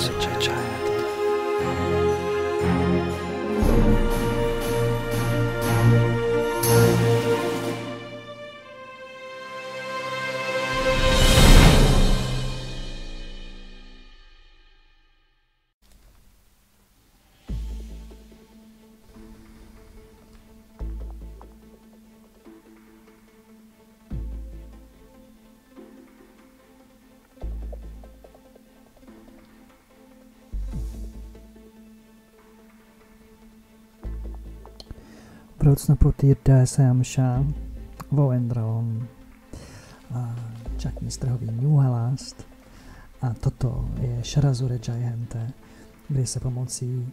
such a child. Protnaprotirda Samsha, Voendron, Čak mistrhový Newhalast a toto je Sharazure Jayante, kdy se pomocí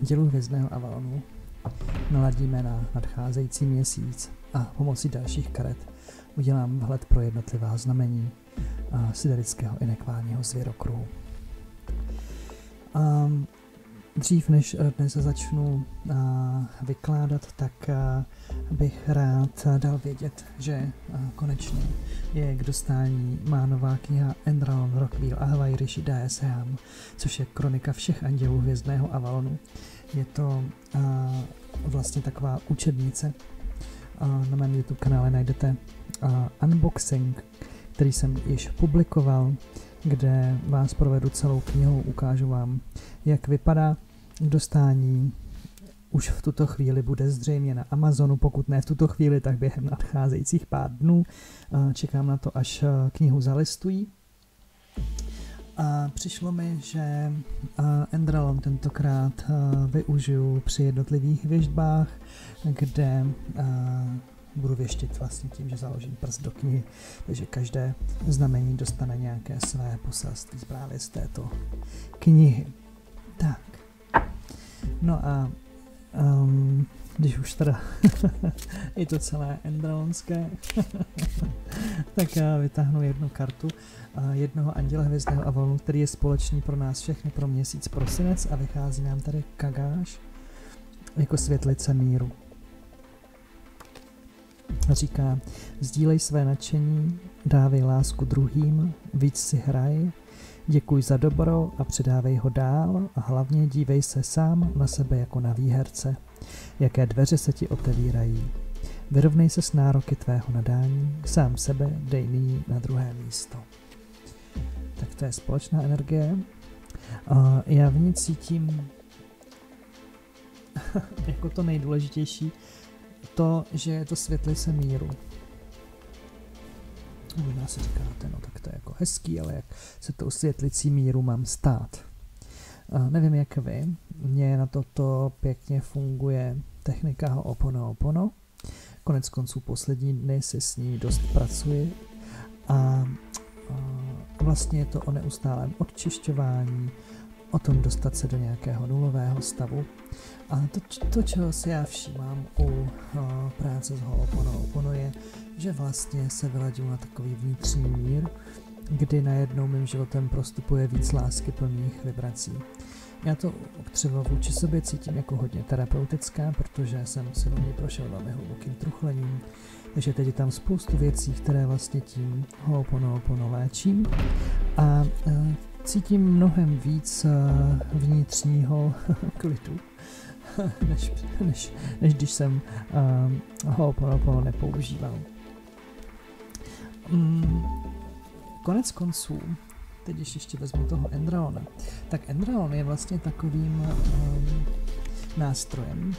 dělu hvězdného Avalonu naladíme na nadcházející měsíc a pomocí dalších karet udělám vhled pro jednotlivá znamení siderického inekválního zvěrokruhu. Um, Dřív než eh, dnes začnu uh, vykládat, tak uh, bych rád dal vědět, že konečně je k dostání má nová kniha Endralon Rockville Ahvaj Rishi Daeseam, což je kronika všech andělů hvězdného Avalonu. Je to vlastně taková učebnice. Na mém YouTube kanále najdete unboxing, který jsem již publikoval, kde vás provedu celou knihu, ukážu vám, jak vypadá dostání už v tuto chvíli bude zřejmě na Amazonu, pokud ne v tuto chvíli, tak během nadcházejících pár dnů. Čekám na to, až knihu zalistují. A přišlo mi, že Endralon tentokrát využiju při jednotlivých věžbách, kde budu věštit vlastně tím, že založím prst do knihy, takže každé znamení dostane nějaké své poselství právě z této knihy. Tak. No a um, když už teda je to celé endralonské, tak já vytáhnu jednu kartu jednoho anděla hvězdného Avalonu, který je společný pro nás všechny pro měsíc prosinec a vychází nám tady Kagáš jako světlice míru. Říká, sdílej své nadšení, dávej lásku druhým, víc si hraj, Děkuj za dobro a předávej ho dál a hlavně dívej se sám na sebe jako na výherce. Jaké dveře se ti otevírají. Vyrovnej se s nároky tvého nadání, sám sebe dej nyní na druhé místo. Tak to je společná energie. Já v ní cítím jako to nejdůležitější to, že je to světlice míru. Možná si říkáte, no tak to je jako hezký, ale jak se tou světlicí míru mám stát. A nevím jak vy, mně na toto pěkně funguje technika Ho'oponopono. Konec konců poslední dny si s ní dost pracuji a, a vlastně je to o neustálém odčišťování, o tom dostat se do nějakého nulového stavu. A to, to čeho si já všímám u uh, práce s Ho'oponopono je, že vlastně se vyladil na takový vnitřní mír, kdy najednou mým životem prostupuje víc lásky plných vibrací. Já to třeba vůči sobě cítím jako hodně terapeutická, protože jsem si něj prošel velmi hlubokým truchlením, takže teď je tam spoustu věcí, které vlastně tím ho'oponopono léčím a e, cítím mnohem víc e, vnitřního klidu, než, než, než když jsem uh, ho'oponopono nepoužíval. Mm, konec konců, teď když ještě vezmu toho Endraona, tak Endraon je vlastně takovým um, nástrojem,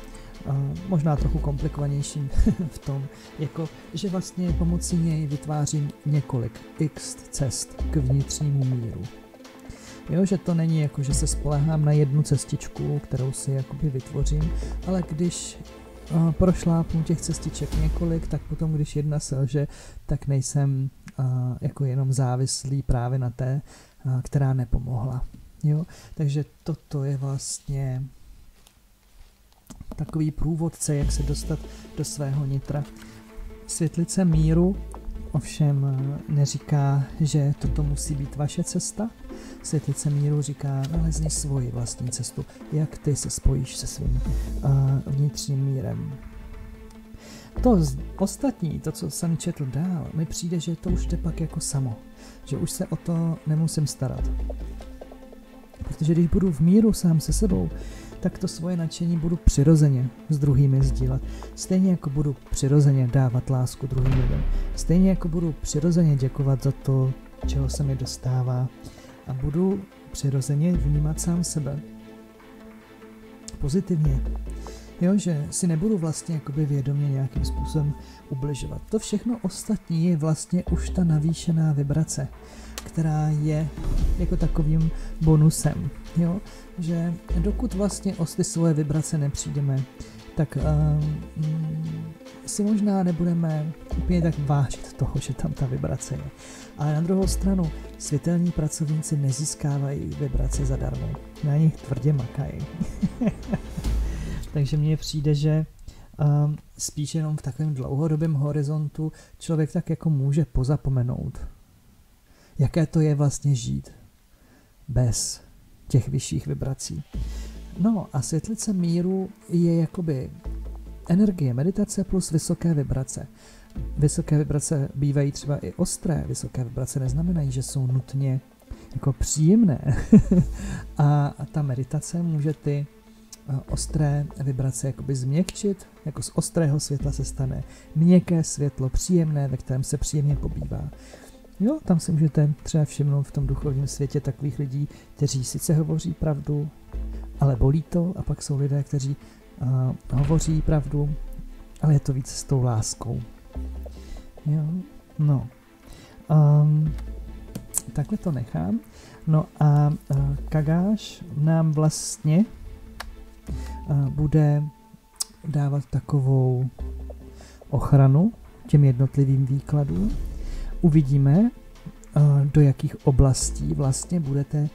možná trochu komplikovanějším v tom, jako, že vlastně pomocí něj vytvářím několik x cest k vnitřnímu míru. Jo, že to není jako, že se spolehám na jednu cestičku, kterou si jakoby vytvořím, ale když uh, prošlápnu těch cestiček několik, tak potom, když jedna selže, tak nejsem uh, jako jenom závislý právě na té, uh, která nepomohla. Jo? Takže toto je vlastně takový průvodce, jak se dostat do svého nitra. Světlice míru ovšem neříká, že toto musí být vaše cesta. Světlice míru říká, nalezni svoji vlastní cestu, jak ty se spojíš se svým uh, vnitřním mírem. to ostatní, to, co jsem četl dál, mi přijde, že to už jde pak jako samo. Že už se o to nemusím starat. Protože když budu v míru sám se sebou, tak to svoje nadšení budu přirozeně s druhými sdílet. Stejně jako budu přirozeně dávat lásku druhým lidem. Stejně jako budu přirozeně děkovat za to, čeho se mi dostává. A budu přirozeně vnímat sám sebe. Pozitivně. Jo, že si nebudu vlastně jakoby vědomě nějakým způsobem ubližovat. To všechno ostatní je vlastně už ta navýšená vibrace, která je jako takovým bonusem. Jo? Že dokud vlastně o ty svoje vibrace nepřijdeme, tak uh, si možná nebudeme úplně tak vážit toho, že tam ta vibrace je. Ale na druhou stranu, světelní pracovníci nezískávají vibrace zadarmo. Na nich tvrdě makají. Takže mně přijde, že um, spíš jenom v takovém dlouhodobém horizontu člověk tak jako může pozapomenout, jaké to je vlastně žít bez těch vyšších vibrací. No a světlice míru je jakoby energie, meditace plus vysoké vibrace. Vysoké vibrace bývají třeba i ostré, vysoké vibrace neznamenají, že jsou nutně jako příjemné. a ta meditace může ty eh, ostré vibrace jakoby změkčit, jako z ostrého světla se stane měkké světlo, příjemné, ve kterém se příjemně pobývá. Jo, tam si můžete třeba všimnout v tom duchovním světě takových lidí, kteří sice hovoří pravdu, ale bolí to, a pak jsou lidé, kteří uh, hovoří pravdu, ale je to víc s tou láskou. Jo, no. Um, takhle to nechám. No a uh, Kagáš nám vlastně uh, bude dávat takovou ochranu těm jednotlivým výkladům uvidíme, eh, do jakých oblastí vlastně budete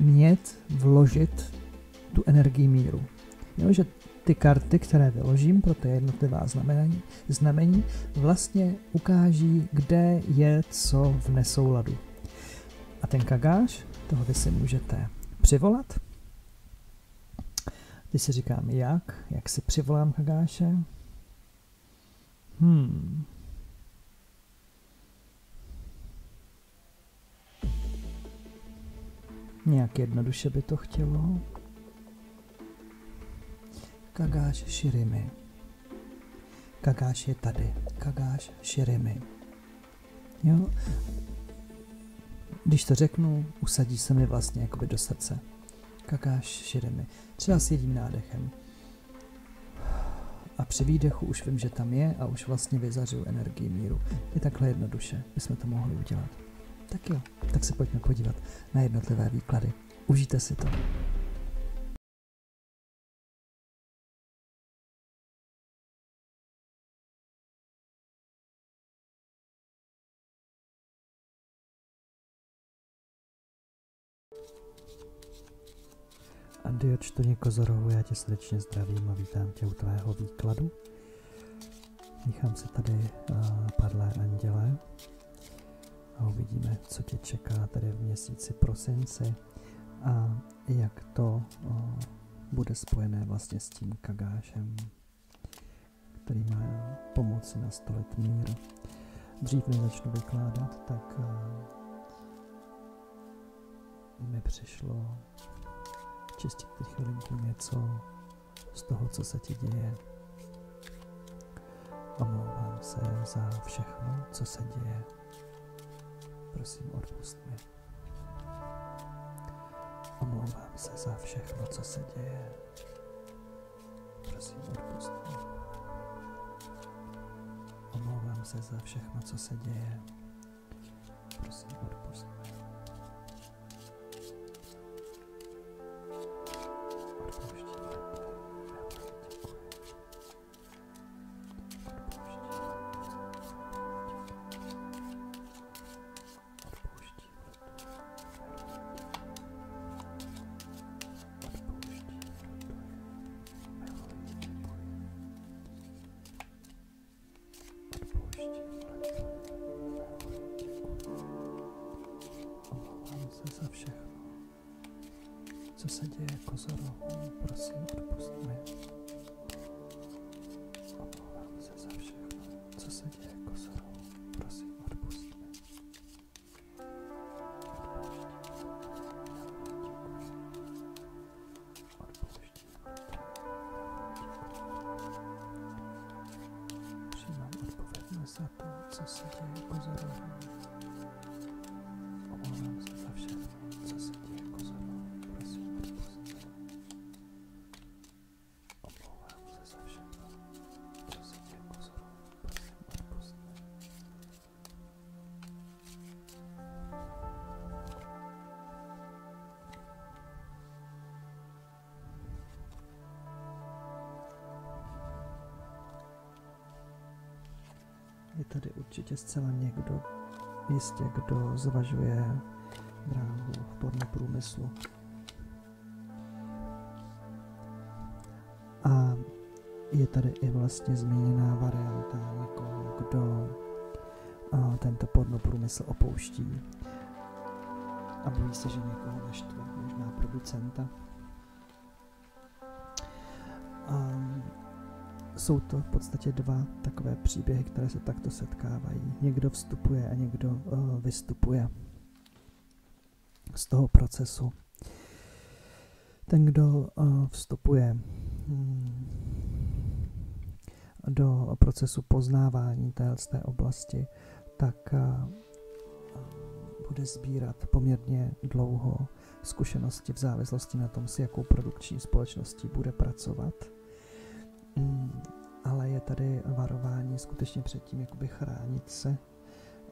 mět vložit tu energii míru. Jo, že ty karty, které vyložím pro ty jednotlivá znamení, znamení, vlastně ukáží, kde je co v nesouladu. A ten kagáš, toho vy si můžete přivolat. Teď si říkám, jak, jak si přivolám kagáše. Hmm, Nějak jednoduše by to chtělo. Kagáš Shirimi. Kagáš je tady. Kagáš Shirimi. Jo? Když to řeknu, usadí se mi vlastně jakoby do srdce. Kagáš Shirimi. Třeba s jedním nádechem. A při výdechu už vím, že tam je a už vlastně vyzařuju energii míru. Je takhle jednoduše, bychom to mohli udělat. Tak jo, tak se pojďme podívat na jednotlivé výklady. Užijte si to. Čtení Kozorovu, já tě srdečně zdravím a vítám tě u tvého výkladu. Míchám se tady uh, padlé anděle, a uvidíme, co tě čeká tady v měsíci prosinci a jak to o, bude spojené vlastně s tím kagášem, který má pomoci nastolit mír. Dřív než začnu vykládat, tak uh, mi přišlo čistit teď chvilinku něco z toho, co se ti děje. Omlouvám se za všechno, co se děje prosím odpust mi. Omlouvám se za všechno, co se děje. Prosím, odpust mi. Omlouvám se za všechno, co se děje. Jistě kdo zvažuje dráhu v pornoprůmyslu. A je tady i vlastně zmíněná varianta někoho, kdo a, tento pornoprůmysl opouští a bojí se, že někoho naštve, možná producenta. Jsou to v podstatě dva takové příběhy, které se takto setkávají. Někdo vstupuje a někdo uh, vystupuje z toho procesu. Ten, kdo uh, vstupuje hmm, do procesu poznávání téhle té oblasti, tak uh, bude sbírat poměrně dlouho zkušenosti v závislosti na tom, s jakou produkční společností bude pracovat. Mm, ale je tady varování skutečně před tím, jakoby chránit se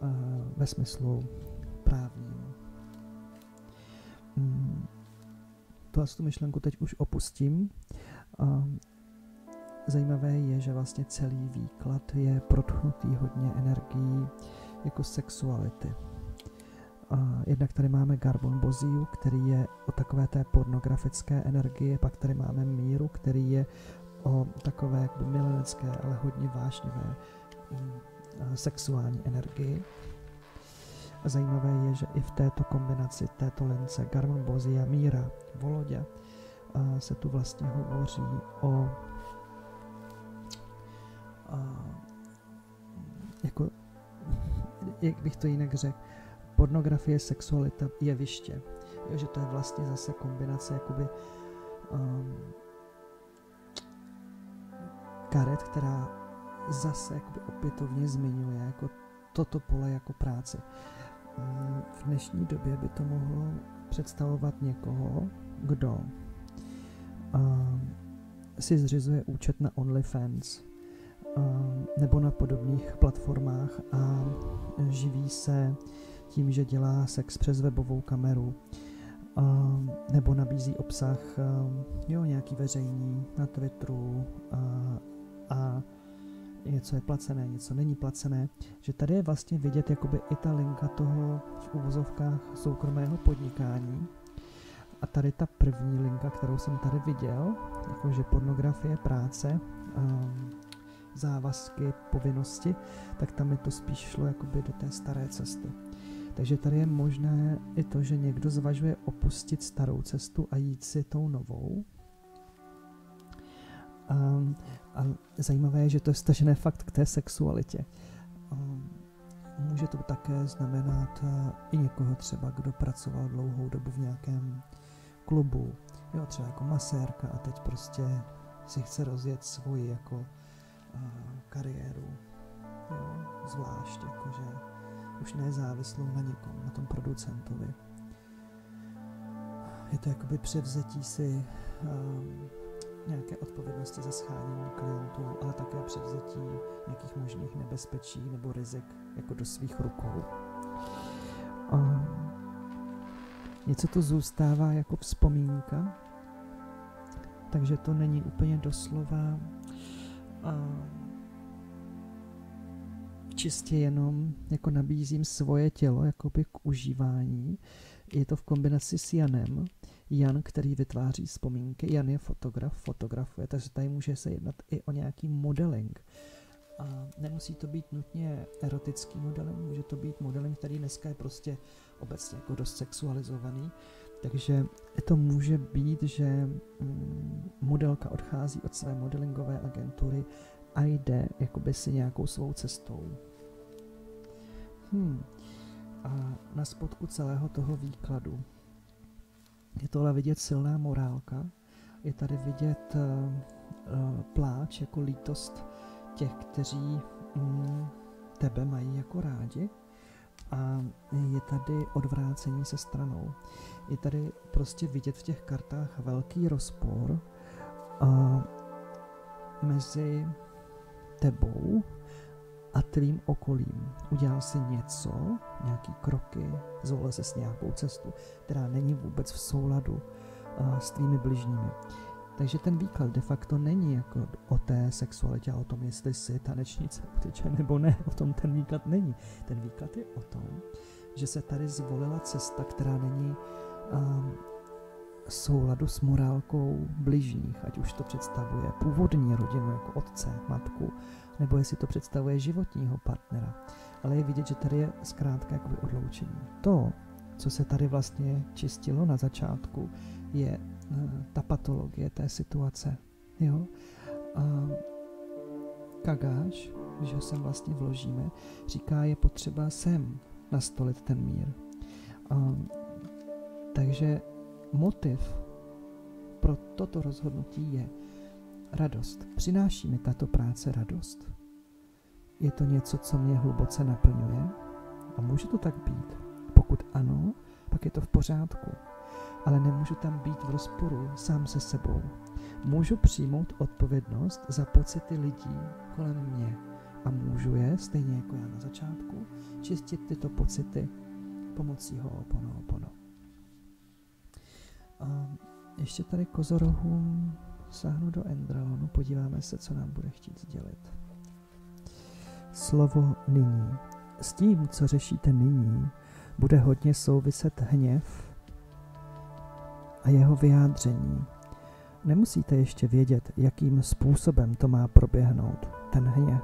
uh, ve smyslu právním. Mm, tu, tu myšlenku teď už opustím. Uh, zajímavé je, že vlastně celý výklad je protchnutý hodně energií jako sexuality. Uh, jednak tady máme Garbon Boziu, který je o takové té pornografické energie, pak tady máme Míru, který je o takové jakoby milenecké, ale hodně vášnivé mm, sexuální energii. A zajímavé je, že i v této kombinaci, této lince Garmon Bozia, Míra, Volodě se tu vlastně hovoří o a, jako, jak bych to jinak řekl, pornografie, sexualita, jeviště. Jo, že to je vlastně zase kombinace jakoby um, karet, která zase jakoby opětovně zmiňuje jako toto pole jako práci. Mm, v dnešní době by to mohlo představovat někoho, kdo uh, si zřizuje účet na OnlyFans uh, nebo na podobných platformách a živí se tím, že dělá sex přes webovou kameru uh, nebo nabízí obsah uh, jo, nějaký veřejný na Twitteru uh, a něco je placené, něco není placené, že tady je vlastně vidět jakoby i ta linka toho v úvozovkách soukromého podnikání a tady ta první linka, kterou jsem tady viděl, jakože pornografie, práce, um, závazky, povinnosti, tak tam mi to spíš šlo jakoby do té staré cesty. Takže tady je možné i to, že někdo zvažuje opustit starou cestu a jít si tou novou. Um, a zajímavé je, že to je stažené fakt k té sexualitě. Um, může to také znamenat uh, i někoho třeba, kdo pracoval dlouhou dobu v nějakém klubu, jo, třeba jako masérka a teď prostě si chce rozjet svoji jako uh, kariéru, jo, zvlášť, jakože už nezávislou na někom, na tom producentovi. Je to jakoby převzetí si um, nějaké odpovědnosti za schánění klientů, ale také převzetí nějakých možných nebezpečí nebo rizik jako do svých rukou. Um, něco to zůstává jako vzpomínka, takže to není úplně doslova um, čistě jenom jako nabízím svoje tělo jakoby k užívání. Je to v kombinaci s Janem. Jan, který vytváří vzpomínky. Jan je fotograf, fotografuje, takže tady může se jednat i o nějaký modeling. A nemusí to být nutně erotický modeling, může to být modeling, který dneska je prostě obecně jako dost sexualizovaný. Takže to může být, že mm, modelka odchází od své modelingové agentury a jde jakoby si nějakou svou cestou. Hmm. A na spodku celého toho výkladu je tohle vidět silná morálka, je tady vidět uh, uh, pláč jako lítost těch, kteří mm, tebe mají jako rádi a je tady odvrácení se stranou. Je tady prostě vidět v těch kartách velký rozpor a mezi tebou a tvým okolím. Udělal si něco, nějaký kroky, zvolil si nějakou cestu, která není vůbec v souladu uh, s tvými bližními. Takže ten výklad de facto není jako o té sexualitě a o tom, jestli si tanečnice uteče nebo ne. O tom ten výklad není. Ten výklad je o tom, že se tady zvolila cesta, která není um, souladu s morálkou bližních, ať už to představuje původní rodinu jako otce, matku, nebo jestli to představuje životního partnera. Ale je vidět, že tady je zkrátka jakoby odloučení. To, co se tady vlastně čistilo na začátku, je uh, ta patologie té situace. Jo? A Kagáš, když ho sem vlastně vložíme, říká, je potřeba sem nastolit ten mír. Uh, takže motiv pro toto rozhodnutí je radost. Přináší mi tato práce radost? Je to něco, co mě hluboce naplňuje? A může to tak být? Pokud ano, pak je to v pořádku. Ale nemůžu tam být v rozporu sám se sebou. Můžu přijmout odpovědnost za pocity lidí kolem mě a můžu je, stejně jako já na začátku, čistit tyto pocity pomocí Ho'oponopono. A ještě tady kozorohům sáhnu do Endralonu, podíváme se, co nám bude chtít sdělit. Slovo nyní. S tím, co řešíte nyní, bude hodně souviset hněv a jeho vyjádření. Nemusíte ještě vědět, jakým způsobem to má proběhnout, ten hněv.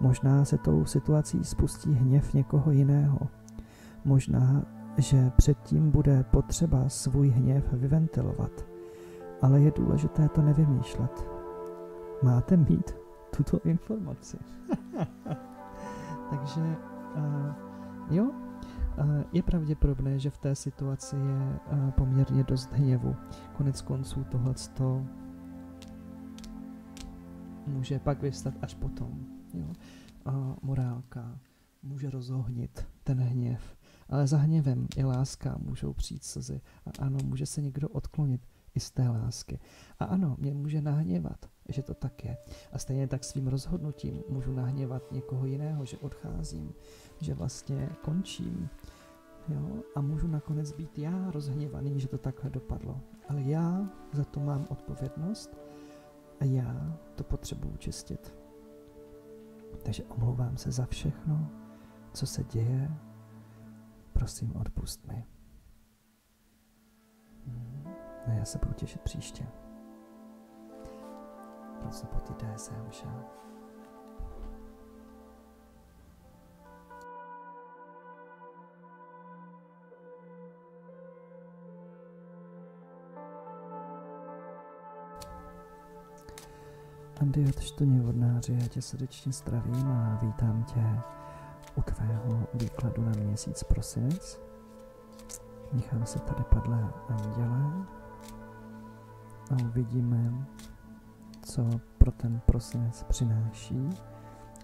Možná se tou situací spustí hněv někoho jiného. Možná, že předtím bude potřeba svůj hněv vyventilovat. Ale je důležité to nevymýšlet. Máte mít tuto informaci. Takže uh, jo, uh, je pravděpodobné, že v té situaci je uh, poměrně dost hněvu. Konec konců tohle může pak vystat až potom. Jo? Uh, morálka může rozohnit ten hněv. Ale za hněvem i láska můžou přijít slzy. A ano, může se někdo odklonit i z té lásky. A ano, mě může nahněvat, že to tak je. A stejně tak svým rozhodnutím můžu nahněvat někoho jiného, že odcházím, že vlastně končím. Jo? A můžu nakonec být já rozhněvaný, že to takhle dopadlo. Ale já za to mám odpovědnost a já to potřebuji čistit. Takže omlouvám se za všechno, co se děje. Prosím, odpust mi. No já se budu těšit příště. Po té DSM šel. Andy od vodnáři, já tě srdečně zdravím a vítám tě u tvého výkladu na měsíc prosinec. Nechám se tady padlé anděle a uvidíme, co pro ten prosinec přináší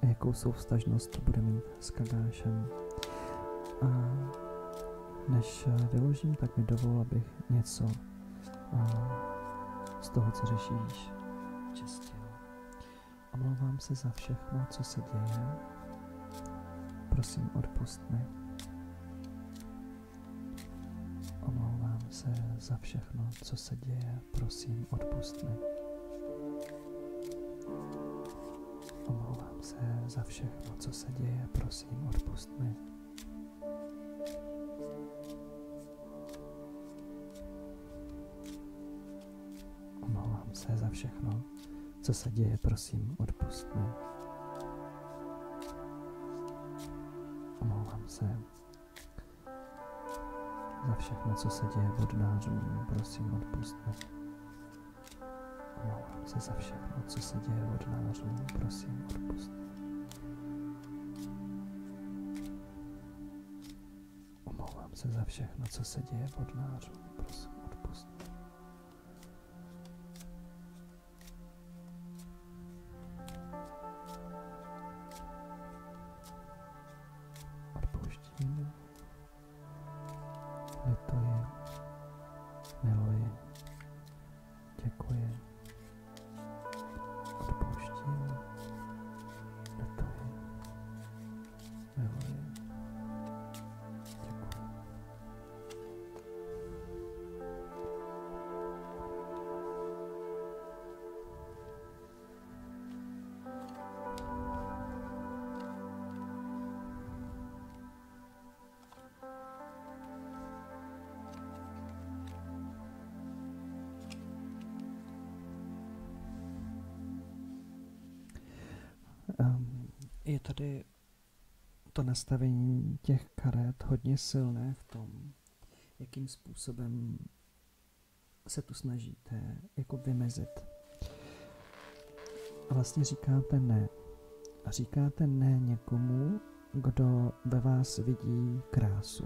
a jakou soustažnost bude mít s Kagášem. A než vyložím, tak mi dovol, abych něco z toho, co řešíš, čistil. Omlouvám se za všechno, co se děje. Prosím, odpust mi. Omlouvám se za všechno, co se děje. Prosím, odpust mi. Omlouvám se za všechno, co se děje. Prosím, odpust mi. Omlouvám se za všechno, co se děje. Prosím, odpust mi. Omlouvám se za všechno, co se děje vodnářům. Prosím, odpust mi. Omlouvám se za všechno, co se děje vodnářům. Prosím, odpust mi. Omlouvám se za všechno, co se děje vodnářům. Nastavení těch karet hodně silné v tom, jakým způsobem se tu snažíte jako vymezit. A vlastně říkáte ne. A říkáte ne někomu, kdo ve vás vidí krásu.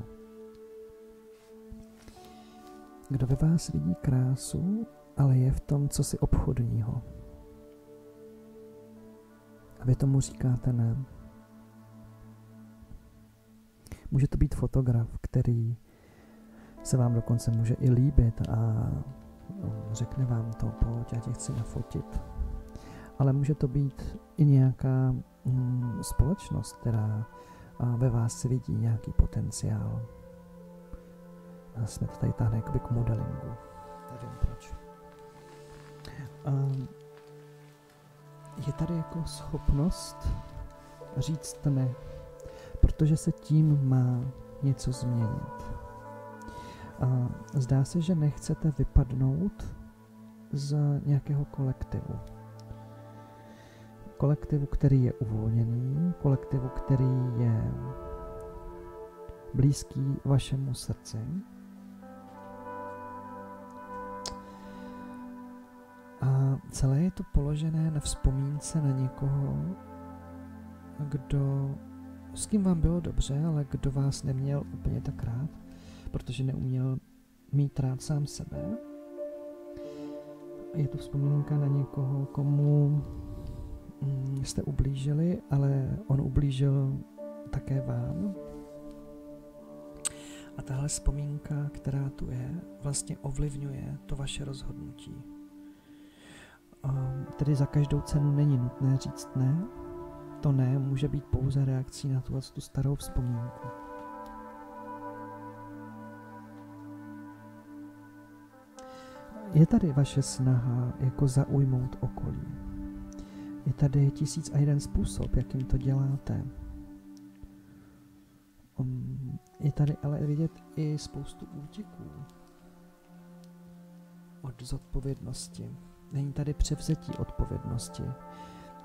Kdo ve vás vidí krásu, ale je v tom co si obchodního. A vy tomu říkáte ne. Může to být fotograf, který se vám dokonce může i líbit a no, řekne vám to, pojď, já tě chci nafotit. Ale může to být i nějaká mm, společnost, která a ve vás vidí nějaký potenciál. A jsme to tady tahne jakoby k modelingu. Nevím proč. A je tady jako schopnost říct ne, protože se tím má něco změnit. A zdá se, že nechcete vypadnout z nějakého kolektivu. Kolektivu, který je uvolněný, kolektivu, který je blízký vašemu srdci. A celé je to položené na vzpomínce na někoho, kdo, s kým vám bylo dobře, ale kdo vás neměl úplně tak rád protože neuměl mít rád sám sebe. Je to vzpomínka na někoho, komu mm, jste ublížili, ale on ublížil také vám. A tahle vzpomínka, která tu je, vlastně ovlivňuje to vaše rozhodnutí. A tedy za každou cenu není nutné říct ne. To ne může být pouze reakcí na tu, tu starou vzpomínku. Je tady vaše snaha jako zaujmout okolí. Je tady tisíc a jeden způsob, jakým to děláte. Um, je tady ale vidět i spoustu útěků od zodpovědnosti. Není tady převzetí odpovědnosti.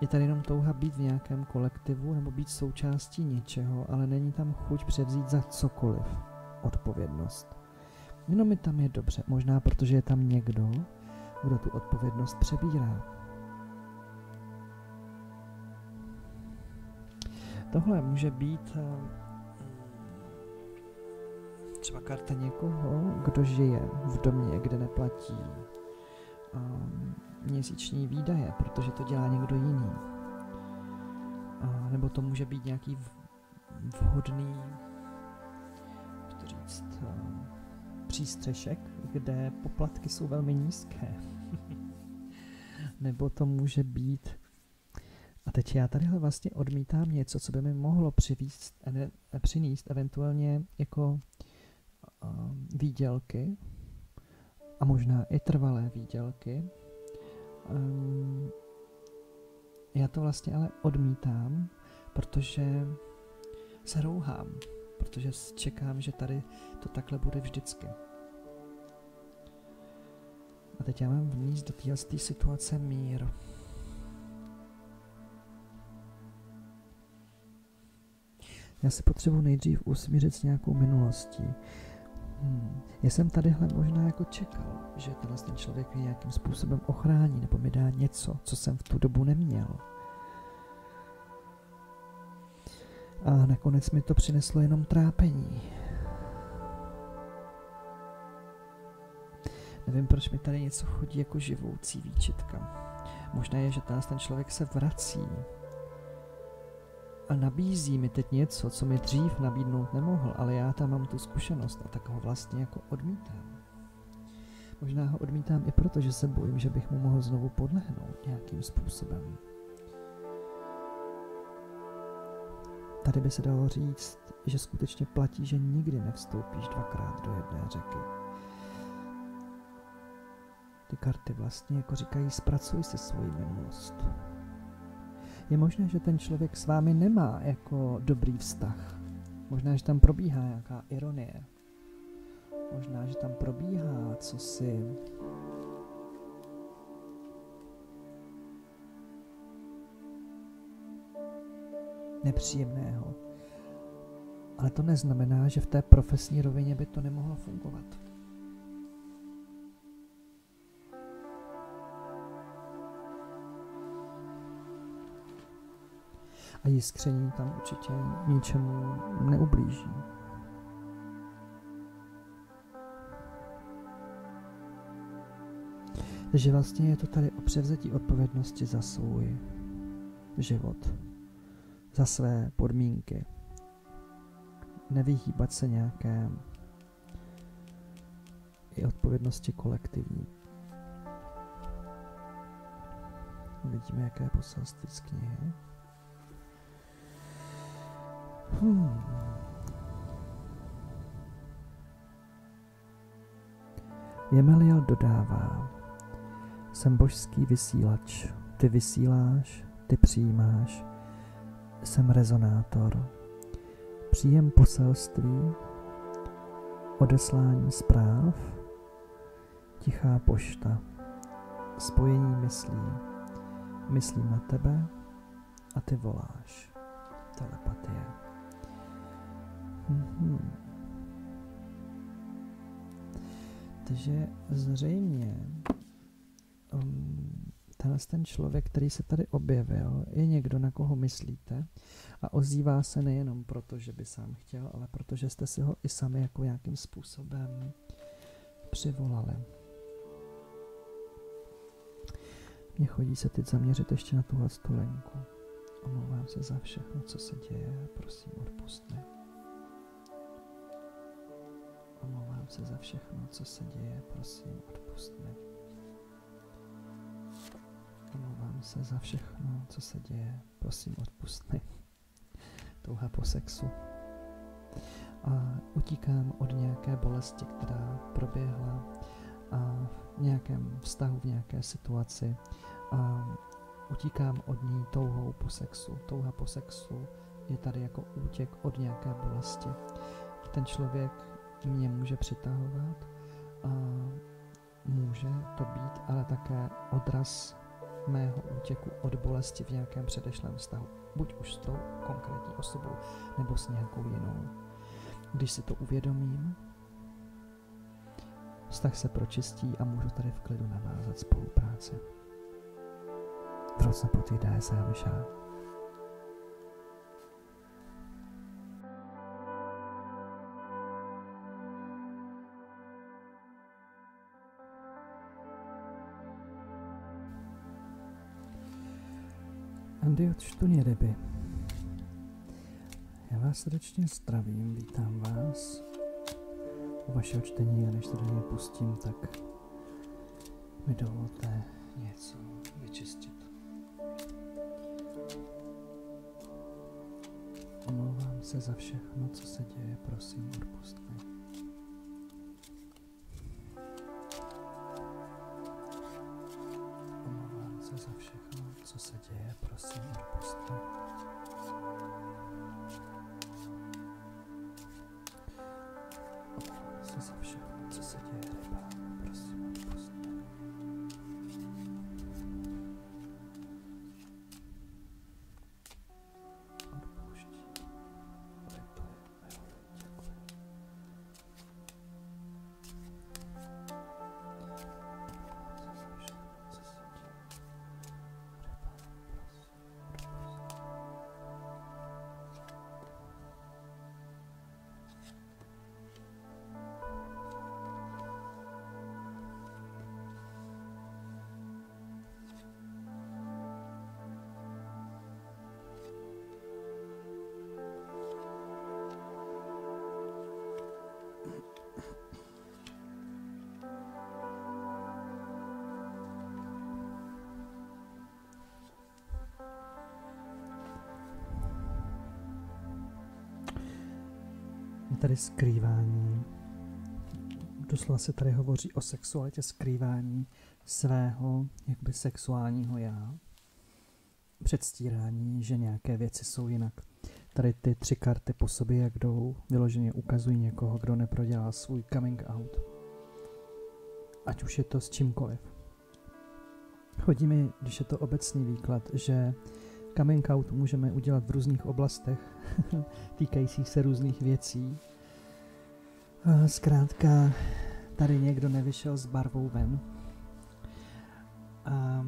Je tady jenom touha být v nějakém kolektivu nebo být součástí něčeho, ale není tam chuť převzít za cokoliv odpovědnost. Jenom mi tam je dobře, možná protože je tam někdo, kdo tu odpovědnost přebírá. Tohle může být eh, třeba karta někoho, kdo žije v domě, kde neplatí měsíční výdaje, protože to dělá někdo jiný. A nebo to může být nějaký vhodný, jak to říct, eh, přístřešek, kde poplatky jsou velmi nízké. Nebo to může být a teď já tadyhle vlastně odmítám něco, co by mi mohlo přivíst, přinést eventuálně jako uh, výdělky a možná i trvalé výdělky. Um, já to vlastně ale odmítám, protože se rouhám protože čekám, že tady to takhle bude vždycky. A teď já mám vníst do téhle situace mír. Já si potřebuji nejdřív usmířit s nějakou minulostí. Hmm. Já jsem tadyhle možná jako čekal, že tenhle ten člověk mě nějakým způsobem ochrání nebo mi dá něco, co jsem v tu dobu neměl. A nakonec mi to přineslo jenom trápení. Nevím, proč mi tady něco chodí jako živoucí výčitka. Možná je, že ten člověk se vrací a nabízí mi teď něco, co mi dřív nabídnout nemohl, ale já tam mám tu zkušenost a tak ho vlastně jako odmítám. Možná ho odmítám i proto, že se bojím, že bych mu mohl znovu podlehnout nějakým způsobem. Tady by se dalo říct, že skutečně platí, že nikdy nevstoupíš dvakrát do jedné řeky. Ty karty vlastně jako říkají, zpracuj si svoji minulost. Je možné, že ten člověk s vámi nemá jako dobrý vztah. Možná, že tam probíhá nějaká ironie. Možná, že tam probíhá co si nepříjemného. Ale to neznamená, že v té profesní rovině by to nemohlo fungovat. A jiskření tam určitě ničemu neublíží. Takže vlastně je to tady o převzetí odpovědnosti za svůj život, za své podmínky. Nevyhýbat se nějaké i odpovědnosti kolektivní. Vidíme, jaké poselství z knihy. Hmm. Jemeliel dodává, jsem božský vysílač, ty vysíláš, ty přijímáš, jsem rezonátor. Příjem poselství, odeslání zpráv, tichá pošta, spojení myslí. Myslím na tebe a ty voláš. Telepatie. Mm-hmm. Takže zřejmě um, tenhle ten člověk, který se tady objevil, je někdo, na koho myslíte a ozývá se nejenom proto, že by sám chtěl, ale protože jste si ho i sami jako nějakým způsobem přivolali. Mně chodí se teď zaměřit ještě na tuhle linku. Omlouvám se za všechno, co se děje, prosím odpust. Omlouvám se za všechno, co se děje, prosím odpust mi. Omlouvám se za všechno, co se děje, prosím odpust mi. Touha po sexu. A utíkám od nějaké bolesti, která proběhla a v nějakém vztahu, v nějaké situaci. A utíkám od ní touhou po sexu. Touha po sexu je tady jako útěk od nějaké bolesti. Ten člověk mě může přitahovat a může to být ale také odraz mého útěku od bolesti v nějakém předešlém vztahu. Buď už s tou konkrétní osobou, nebo s nějakou jinou. Když si to uvědomím, vztah se pročistí a můžu tady v klidu navázat spolupráci. Trots på tid är Sävekära. Andy od Štuně ryby. Já vás srdečně zdravím, vítám vás u vašeho čtení a než to do něj pustím, tak mi dovolte něco vyčistit. Omlouvám se za všechno, co se děje, prosím, odpust mi. Tady skrývání. Doslova se tady hovoří o sexualitě skrývání svého jakoby sexuálního já. Předstírání, že nějaké věci jsou jinak. Tady ty tři karty po sobě, jak jdou, vyloženě ukazují někoho, kdo neprodělal svůj coming out. Ať už je to s čímkoliv. Chodí mi, když je to obecný výklad, že coming out můžeme udělat v různých oblastech, týkajících se různých věcí. Zkrátka, tady někdo nevyšel s barvou ven. A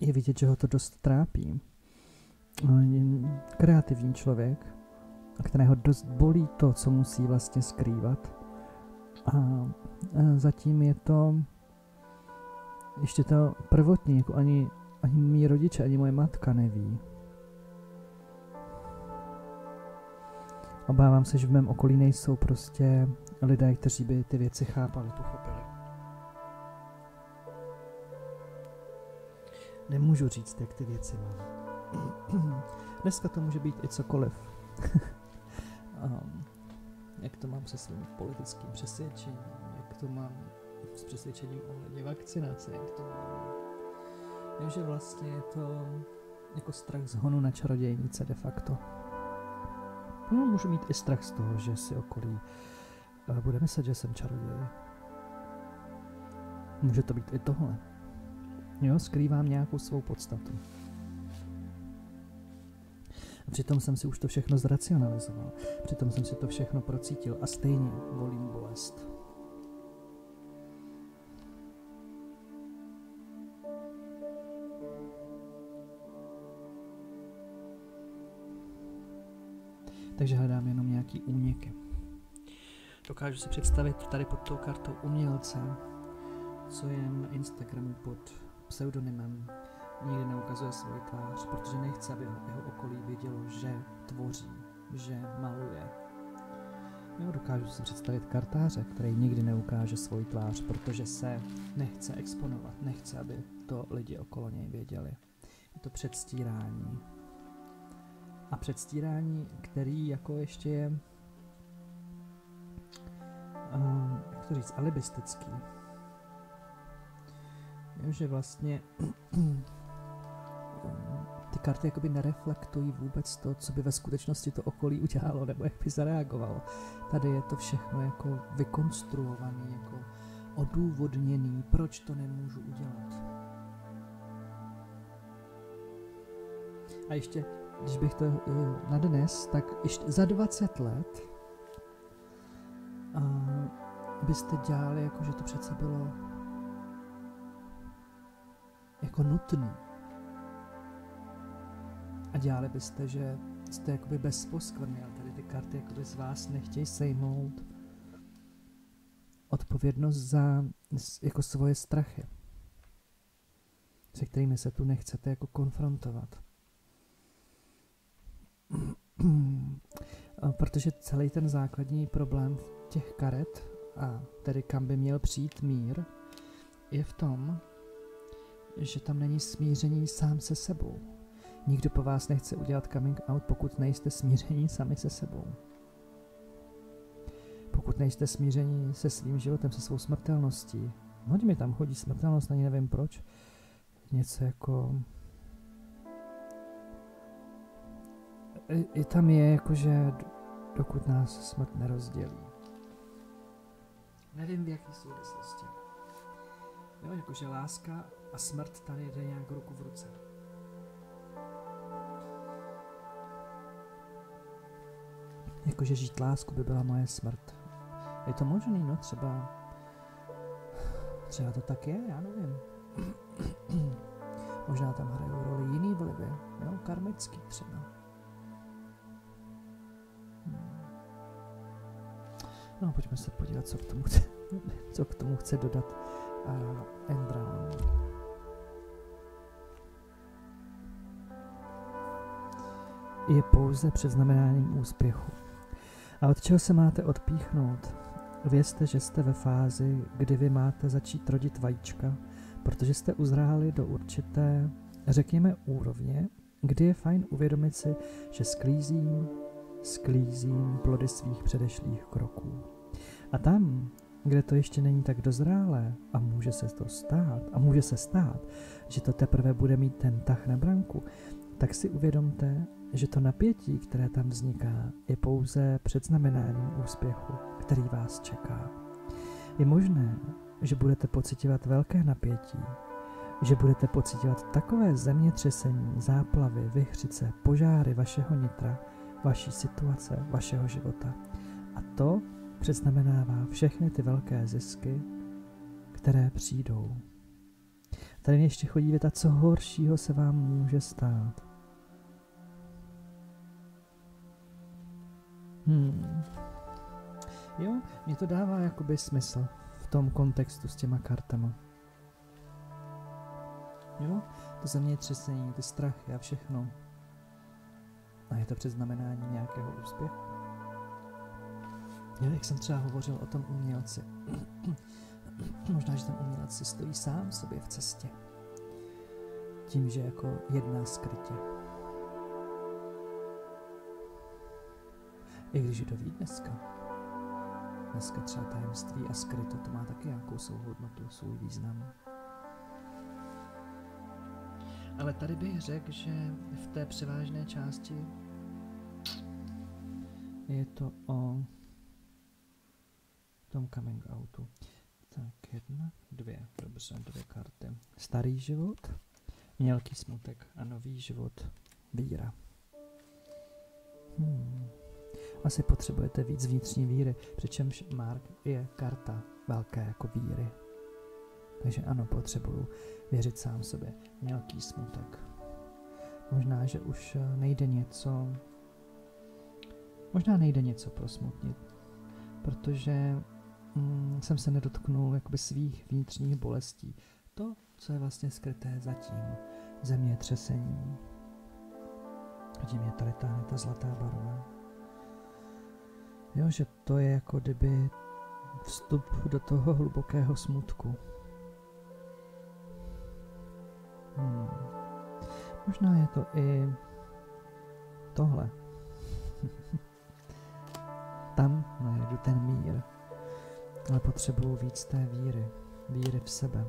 je vidět, že ho to dost trápí. Kreativní člověk, kterého dost bolí to, co musí vlastně skrývat. A zatím je to ještě to prvotní, jako ani, ani mý rodiče, ani moje matka neví. Obávám se, že v mém okolí nejsou prostě lidé, kteří by ty věci chápali, pochopili. Nemůžu říct, jak ty věci mám. Dneska to může být i cokoliv. um, jak to mám se svým politickým přesvědčením, jak to mám s přesvědčením ohledně vakcinace, jak to mám. Vím, že vlastně je to jako strach z honu na čarodějnice de facto. No, můžu mít i strach z toho, že si okolí uh, bude myslet, že jsem čaroděj. Může to být i tohle. Jo, skrývám nějakou svou podstatu. A přitom jsem si už to všechno zracionalizoval. Přitom jsem si to všechno procítil a stejně volím bolest. Takže hledám jenom nějaký úniky. Dokážu si představit tady pod tou kartou umělce, co je na Instagramu pod pseudonymem nikdy neukazuje svoji tvář, protože nechce, aby jeho okolí vědělo, že tvoří, že maluje. Jo, dokážu si představit kartáře, který nikdy neukáže svoji tvář, protože se nechce exponovat, nechce, aby to lidi okolo něj věděli. Je to předstírání. A předstírání, který jako ještě je, uh, jak to říct, alibistický. Jo, že vlastně ty karty jakoby nereflektují vůbec to, co by ve skutečnosti to okolí udělalo, nebo jak by zareagovalo. Tady je to všechno jako vykonstruovaný, jako odůvodněný, proč to nemůžu udělat. A ještě, když bych to uh, na dnes, tak ještě za 20 let uh, byste dělali, jako že to přece bylo jako nutný a dělali byste, že jste jakoby bez poskvrny, ale tady ty karty jakoby z vás nechtějí sejmout odpovědnost za jako svoje strachy, se kterými se tu nechcete jako konfrontovat. Protože celý ten základní problém těch karet, a tedy kam by měl přijít mír, je v tom, že tam není smíření sám se sebou. Nikdo po vás nechce udělat coming out, pokud nejste smíření sami se sebou. Pokud nejste smíření se svým životem, se svou smrtelností. Hodně mi tam chodí smrtelnost, ani nevím proč. Něco jako... I, tam je jakože dokud nás smrt nerozdělí. Nevím v jaké souvislosti. Jo, jakože láska a smrt tady jde nějak ruku v ruce. Jakože žít lásku by byla moje smrt. Je to možný, no třeba... Třeba to tak je, já nevím. Možná tam hrajou roli jiný vlivy, jo, karmický třeba. No, pojďme se podívat, co k tomu chce, co k tomu chce dodat uh, Endra. Je pouze předznamenáním úspěchu. A od čeho se máte odpíchnout? Vězte, že jste ve fázi, kdy vy máte začít rodit vajíčka, protože jste uzráli do určité, řekněme, úrovně, kdy je fajn uvědomit si, že sklízím, sklízím plody svých předešlých kroků. A tam, kde to ještě není tak dozrálé a může se to stát, a může se stát, že to teprve bude mít ten tah na branku, tak si uvědomte, že to napětí, které tam vzniká, je pouze předznamenáním úspěchu, který vás čeká. Je možné, že budete pocitovat velké napětí, že budete pocitovat takové zemětřesení, záplavy, vychřice, požáry vašeho nitra, vaší situace, vašeho života. A to předznamenává všechny ty velké zisky, které přijdou. Tady ještě chodí věta, co horšího se vám může stát. Hmm. Jo, mě to dává jakoby smysl v tom kontextu s těma kartama. Jo, to zemětřesení, ty strachy a všechno. A je to předznamenání nějakého úspěchu. Jo, jak jsem třeba hovořil o tom umělci. Možná, že ten umělec si stojí sám sobě v cestě. Tím, že jako jedná skrytě. I když to ví dneska. Dneska třeba tajemství a skryto, to má taky nějakou svou hodnotu, svůj význam. Ale tady bych řekl, že v té převážné části je to o tom coming outu. Tak jedna, dvě, dobře, dvě karty. Starý život, mělký smutek a nový život, víra. Hmm. Asi potřebujete víc vnitřní víry, přičemž Mark je karta velké jako víry. Takže ano, potřebuju věřit sám sobě. Mělký smutek. Možná, že už eh, nejde něco, možná nejde něco prosmutnit, protože mm, jsem se nedotknul jakoby svých vnitřních bolestí. To, co je vlastně skryté zatím, zemětřesení. Vidím, je tady ta, ta zlatá barva. Jo, že to je jako kdyby vstup do toho hlubokého smutku. Hmm. Možná je to i tohle. Najdu ten mír, ale potřebuju víc té víry, víry v sebe.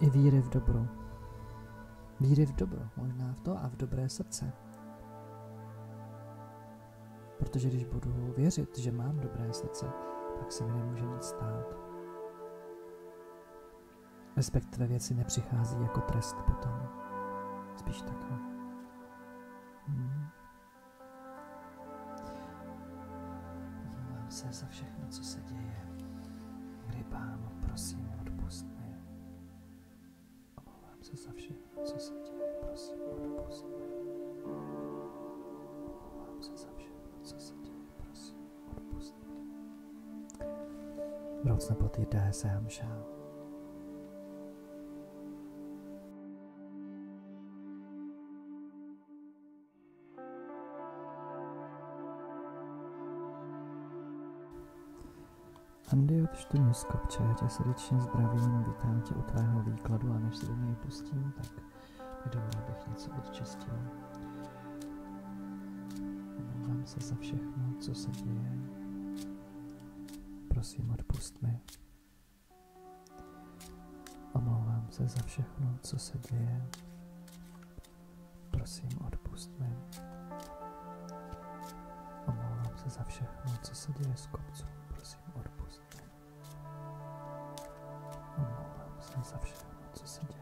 I víry v dobro. Víry v dobro, možná v to a v dobré srdce. Protože když budu věřit, že mám dobré srdce, tak se mi nemůže nic stát. Respektive věci nepřichází jako trest potom. Spíš takhle. Hmm. Se za všechno, co se děje. Rybám, prosím, odpust mi. Omlouvám se za všechno, co se děje, prosím, odpust mi. Omlouvám se za všechno, co se děje, prosím, odpust mi. Vracne potý DSM šál. Andy od Štuňskopče, já tě srdečně zdravím, vítám tě u tvého výkladu a než se do něj pustím, tak mi dovol, abych něco odčistil. Omlouvám se za všechno, co se děje. Prosím, odpust mi. Omlouvám se za všechno, co se děje. Prosím, odpust mi. Omlouvám se za všechno, co se děje z kopců. Prosím, odpust mi. Omlouvám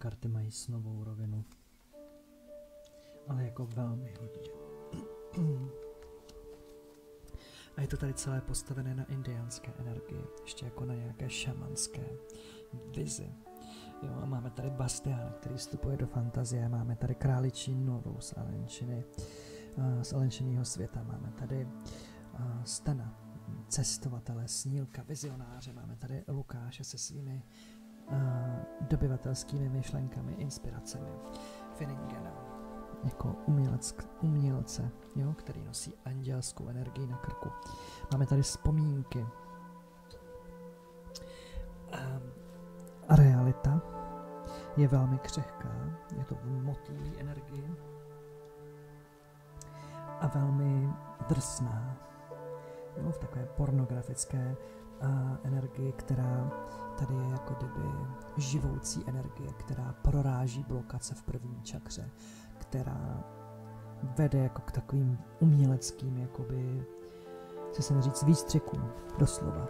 karty mají snovou rovinu. Ale jako velmi hodně. A je to tady celé postavené na indiánské energii, ještě jako na nějaké šamanské vizi. Jo, a máme tady Bastiana, který vstupuje do fantazie, máme tady králičí noru z Alenčiny, a z Alenčiního světa, máme tady a, Stana, cestovatele, snílka, vizionáře, máme tady Lukáše se svými dobyvatelskými myšlenkami, inspiracemi Finningena jako umělec, umělce, jo, který nosí andělskou energii na krku. Máme tady vzpomínky. A realita je velmi křehká, je to v motýlí energii a velmi drsná, jo, v takové pornografické energii, která tady je jako kdyby živoucí energie, která proráží blokace v první čakře, která vede jako k takovým uměleckým, jakoby, se říct, výstřekům, doslova.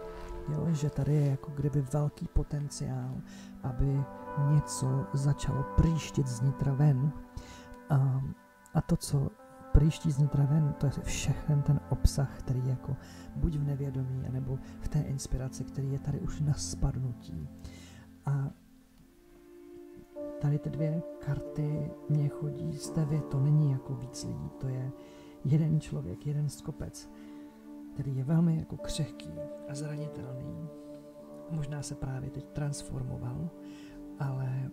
Jo, že tady je jako kdyby velký potenciál, aby něco začalo příštit znitra ven. A, a to, co příští znitra ven, to je všechen ten obsah, který jako buď v nevědomí, anebo v té inspiraci, který je tady už na spadnutí. A tady ty dvě karty mě chodí z té to není jako víc lidí, to je jeden člověk, jeden skopec, který je velmi jako křehký a zranitelný. Možná se právě teď transformoval, ale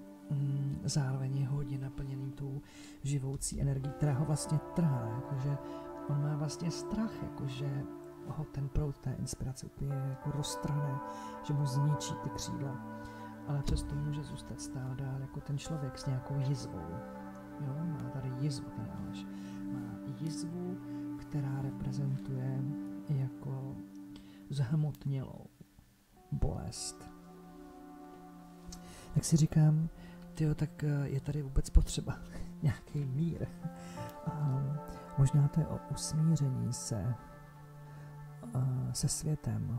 zároveň je hodně naplněný tou živoucí energií, která ho vlastně trhá, jakože on má vlastně strach, jakože ho ten proud té inspirace úplně jako roztrhne, že mu zničí ty křídla ale přesto může zůstat stál dál jako ten člověk s nějakou jizvou. Jo, má tady jizvu ten Aleš. Má jizvu, která reprezentuje jako zhmotnělou bolest. Tak si říkám, tyjo, tak eh, je tady vůbec potřeba nějaký mír. A možná to je o usmíření se eh, se světem.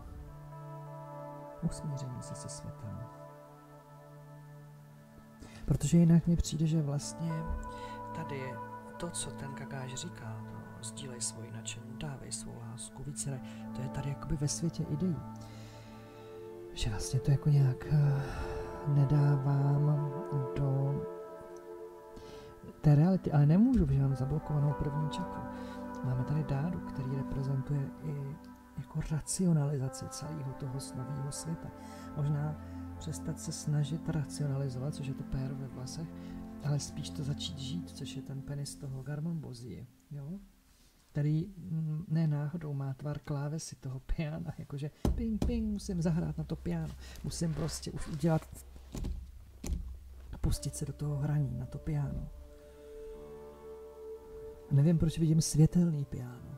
Usmíření se se světem. Protože jinak mi přijde, že vlastně tady to, co ten kakáž říká, to sdílej svoji nadšení, dávej svou lásku, více, to je tady jakoby ve světě ideí. Že vlastně to jako nějak eh, nedávám do té reality, ale nemůžu, protože mám zablokovanou první čakru. Máme tady dádu, který reprezentuje i jako racionalizaci celého toho snového světa. Možná přestat se snažit racionalizovat, což je to péro ve vlasech, ale spíš to začít žít, což je ten penis toho Garmonbozie, jo? který mm, ne náhodou má tvar klávesy toho piana, jakože ping, ping, musím zahrát na to piano, musím prostě už udělat, pustit se do toho hraní na to piano. Nevím, proč vidím světelný piano.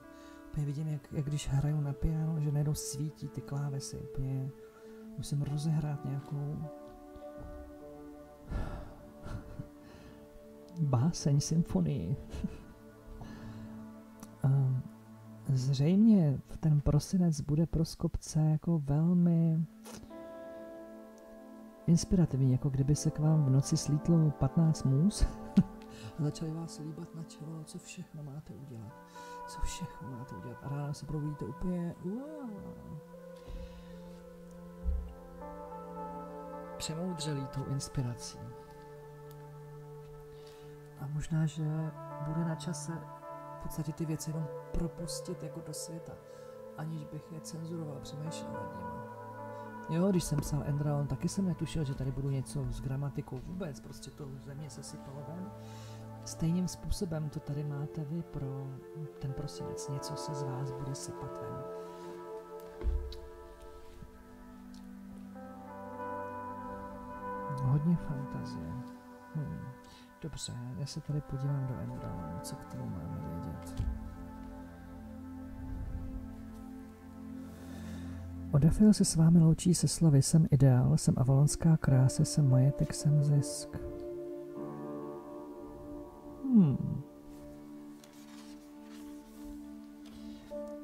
Úplně vidím, jak, jak když hraju na piano, že najednou svítí ty klávesy. Úplně Musím rozehrát nějakou báseň, symfonii. zřejmě ten prosinec bude pro skopce jako velmi inspirativní, jako kdyby se k vám v noci slítlo 15 můz a začali vás líbat na čelo, co všechno máte udělat. Co všechno máte udělat. A ráno se probudíte úplně wow, přemoudřelý tou inspirací. A možná, že bude na čase v podstatě ty věci jenom propustit jako do světa, aniž bych je cenzuroval, přemýšlel nad nimi. Jo, když jsem psal Endraon, taky jsem netušil, že tady budu něco s gramatikou vůbec, prostě to země se sypalo ven. Stejným způsobem to tady máte vy pro ten prosinec, něco se z vás bude sypat ven. Hodně fantazie. Hmm. Dobře, já se tady podívám do Endralonu, co k tomu máme vědět. Odafil se s vámi loučí se slovy Jsem ideál, jsem avalonská krása, jsem majetek, jsem zisk.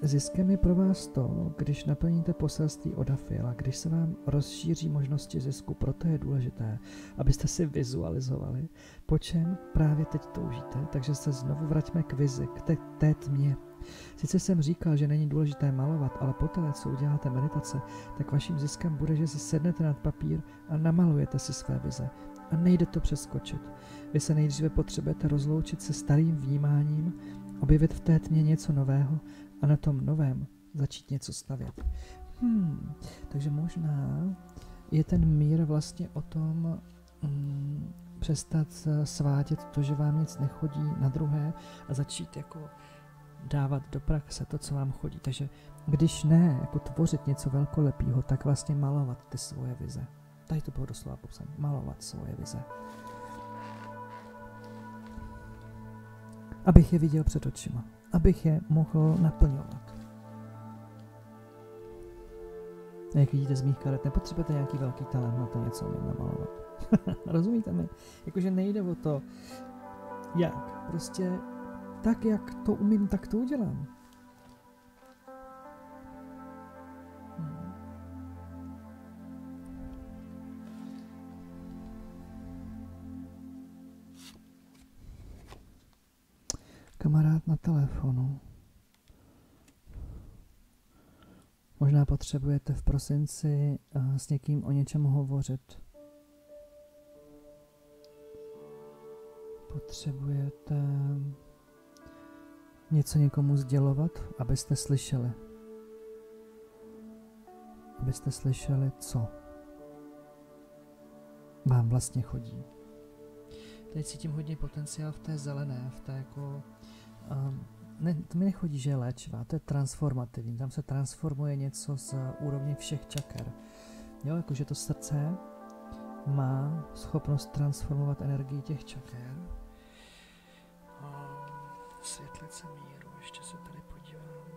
Ziskem je pro vás to, když naplníte poselství od Afila, když se vám rozšíří možnosti zisku, proto je důležité, abyste si vizualizovali, po čem právě teď toužíte, takže se znovu vraťme k vizi, k té, té tmě. Sice jsem říkal, že není důležité malovat, ale poté, co uděláte meditace, tak vaším ziskem bude, že si sednete nad papír a namalujete si své vize. A nejde to přeskočit. Vy se nejdříve potřebujete rozloučit se starým vnímáním, objevit v té tmě něco nového a na tom novém začít něco stavět. Hmm, takže možná je ten mír vlastně o tom mm, přestat svádět to, že vám nic nechodí na druhé a začít jako dávat do praxe to, co vám chodí. Takže když ne, jako tvořit něco velkolepého, tak vlastně malovat ty svoje vize. Tady to bylo doslova popsané. Malovat svoje vize. Abych je viděl před očima. Abych je mohl naplňovat. A jak vidíte z mých karet, nepotřebujete nějaký velký talent na to něco umím namalovat. Rozumíte mi? Jakože nejde o to, jak. Prostě tak, jak to umím, tak to udělám. Kamarád na telefonu. Možná potřebujete v prosinci uh, s někým o něčem hovořit. Potřebujete něco někomu sdělovat, abyste slyšeli. Abyste slyšeli, co vám vlastně chodí. Teď cítím hodně potenciál v té zelené, v té jako... Um, ne, to mi nechodí, že je léčivá, to je transformativní, tam se transformuje něco z úrovně všech čaker. Jo, jakože to srdce má schopnost transformovat energii těch čaker světlice míru, ještě se tady podívám.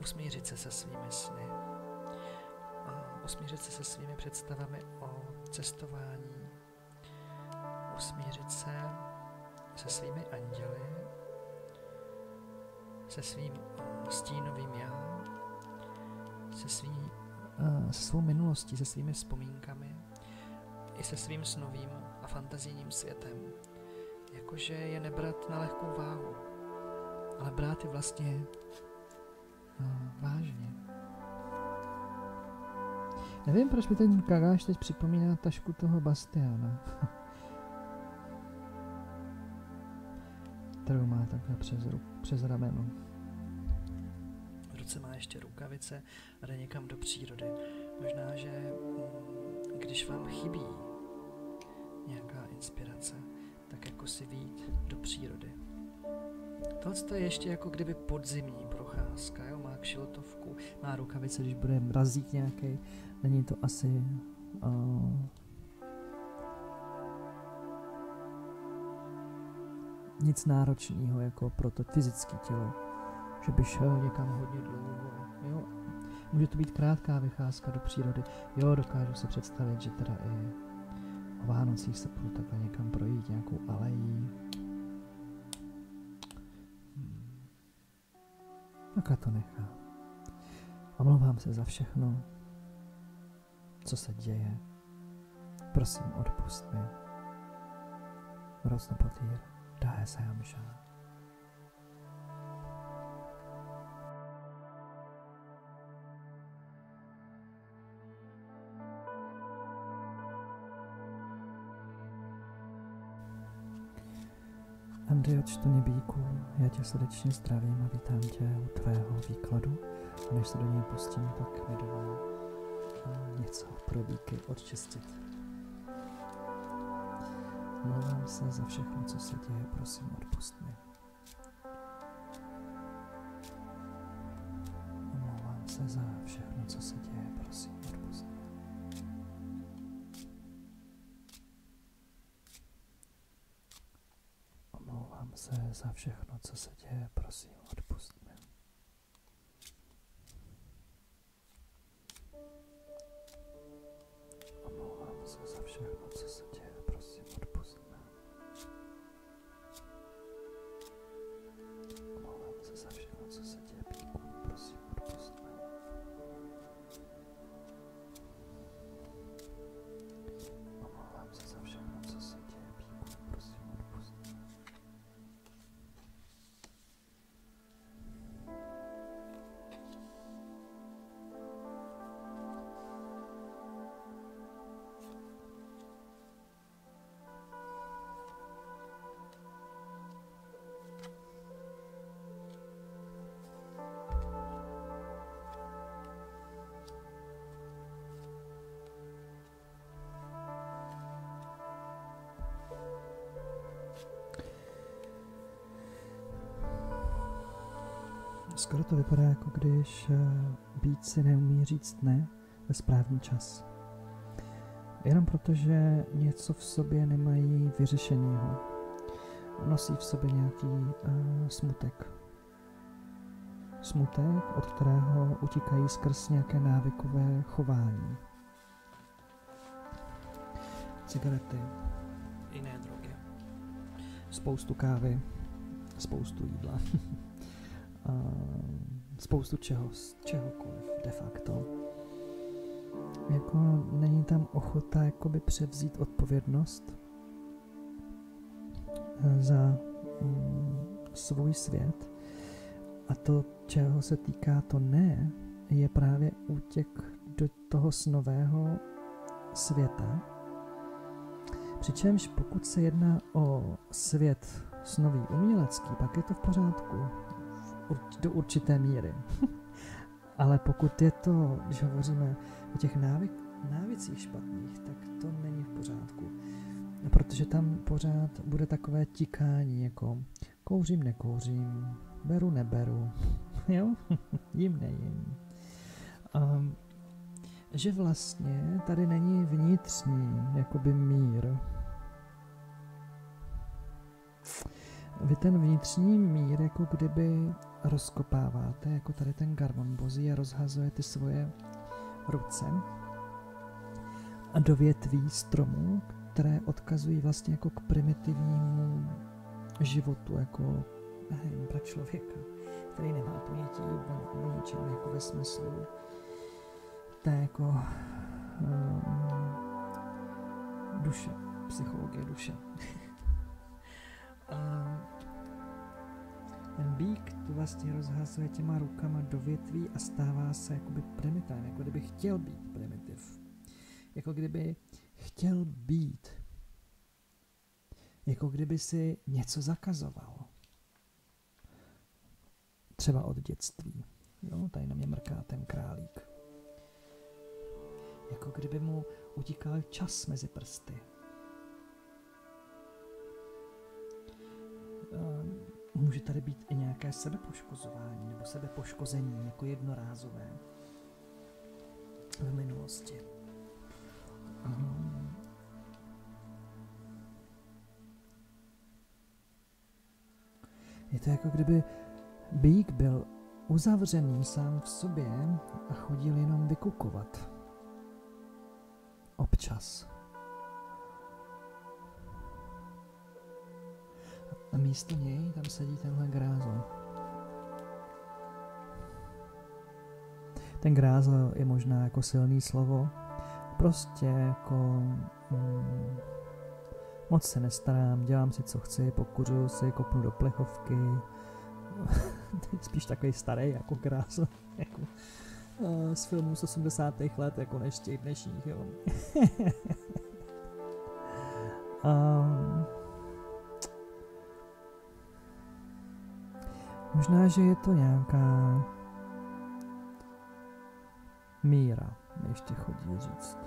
Usmířit se se svými sny. Usmířit se se svými představami o cestování. Usmířit se se svými anděli. Se svým stínovým já. Se, svý, se svou minulostí, se svými vzpomínkami. I se svým snovým a fantazijním světem jakože je nebrat na lehkou váhu, ale brát je vlastně no, vážně. Nevím, proč mi ten kagáš teď připomíná tašku toho Bastiana. kterou má takhle přes, ruk, přes rameno. V ruce má ještě rukavice a jde někam do přírody. Možná, že mm, když vám chybí nějaká inspirace, tak jako si výjít do přírody. Tohle je ještě jako kdyby podzimní procházka, jo? má kšiltovku, má rukavice, když bude mrazík nějaký, není to asi uh, nic náročného jako pro to fyzické tělo, že by šel někam hodně dlouho, jo. Může to být krátká vycházka do přírody, jo, dokážu si představit, že teda i o Vánocích se půjdu takhle někam projít, nějakou alejí. Hmm. Takhle to nechá. Omlouvám se za všechno, co se děje. Prosím, odpust mi. Roznopotýr, dáje se jamža. Andrej já tě srdečně zdravím a vítám tě u tvého výkladu. A než se do něj pustím, tak mi dovol něco pro víky odčistit. Mluvám se za všechno, co se děje, prosím, odpust mi. Omlouvám se za všechno, co se děje, prosím, odpust mi. se za všechno, co se děje, prosím, Skoro to vypadá, jako když uh, být si neumí říct ne ve správný čas. Jenom protože něco v sobě nemají vyřešeného. Nosí v sobě nějaký uh, smutek. Smutek, od kterého utíkají skrz nějaké návykové chování. Cigarety, jiné drogy, spoustu kávy, spoustu jídla, spoustu čeho, čehokoliv de facto. Jako není tam ochota jakoby převzít odpovědnost eh, za mm, svůj svět a to, čeho se týká to ne, je právě útěk do toho snového světa. Přičemž pokud se jedná o svět snový umělecký, pak je to v pořádku do určité míry. Ale pokud je to, když hovoříme o těch návyk, návicích špatných, tak to není v pořádku. Protože tam pořád bude takové tikání, jako kouřím, nekouřím, beru, neberu, jo, jim, nejím. Um, že vlastně tady není vnitřní jakoby mír. Vy ten vnitřní mír jako kdyby rozkopáváte, jako tady ten Garmon Bozí a rozhazuje ty svoje ruce a do větví stromů, které odkazují vlastně jako k primitivnímu životu, jako nevím, pro člověka, který nemá ponětí o ničem, jako ve smyslu té jako um, duše, psychologie duše. a ten bík tu vlastně rozhazuje těma rukama do větví a stává se jakoby primitivem, jako kdyby chtěl být primitiv. Jako kdyby chtěl být. Jako kdyby si něco zakazoval. Třeba od dětství. Jo, tady na mě mrká ten králík. Jako kdyby mu utíkal čas mezi prsty. Um, může tady být i nějaké sebepoškozování nebo sebepoškození jako jednorázové v minulosti. Um, je to jako kdyby Bík byl uzavřený sám v sobě a chodil jenom vykukovat. Občas. Místo něj tam sedí tenhle grázl. Ten grázl je možná jako silný slovo, prostě jako mm, moc se nestarám, dělám si co chci, pokuřuju si, kopnu do plechovky, spíš takový starý jako grázl, jako uh, z filmů z 80. let, jako než těch dnešních, jo. um, Možná, že je to nějaká míra, ještě chodí říct.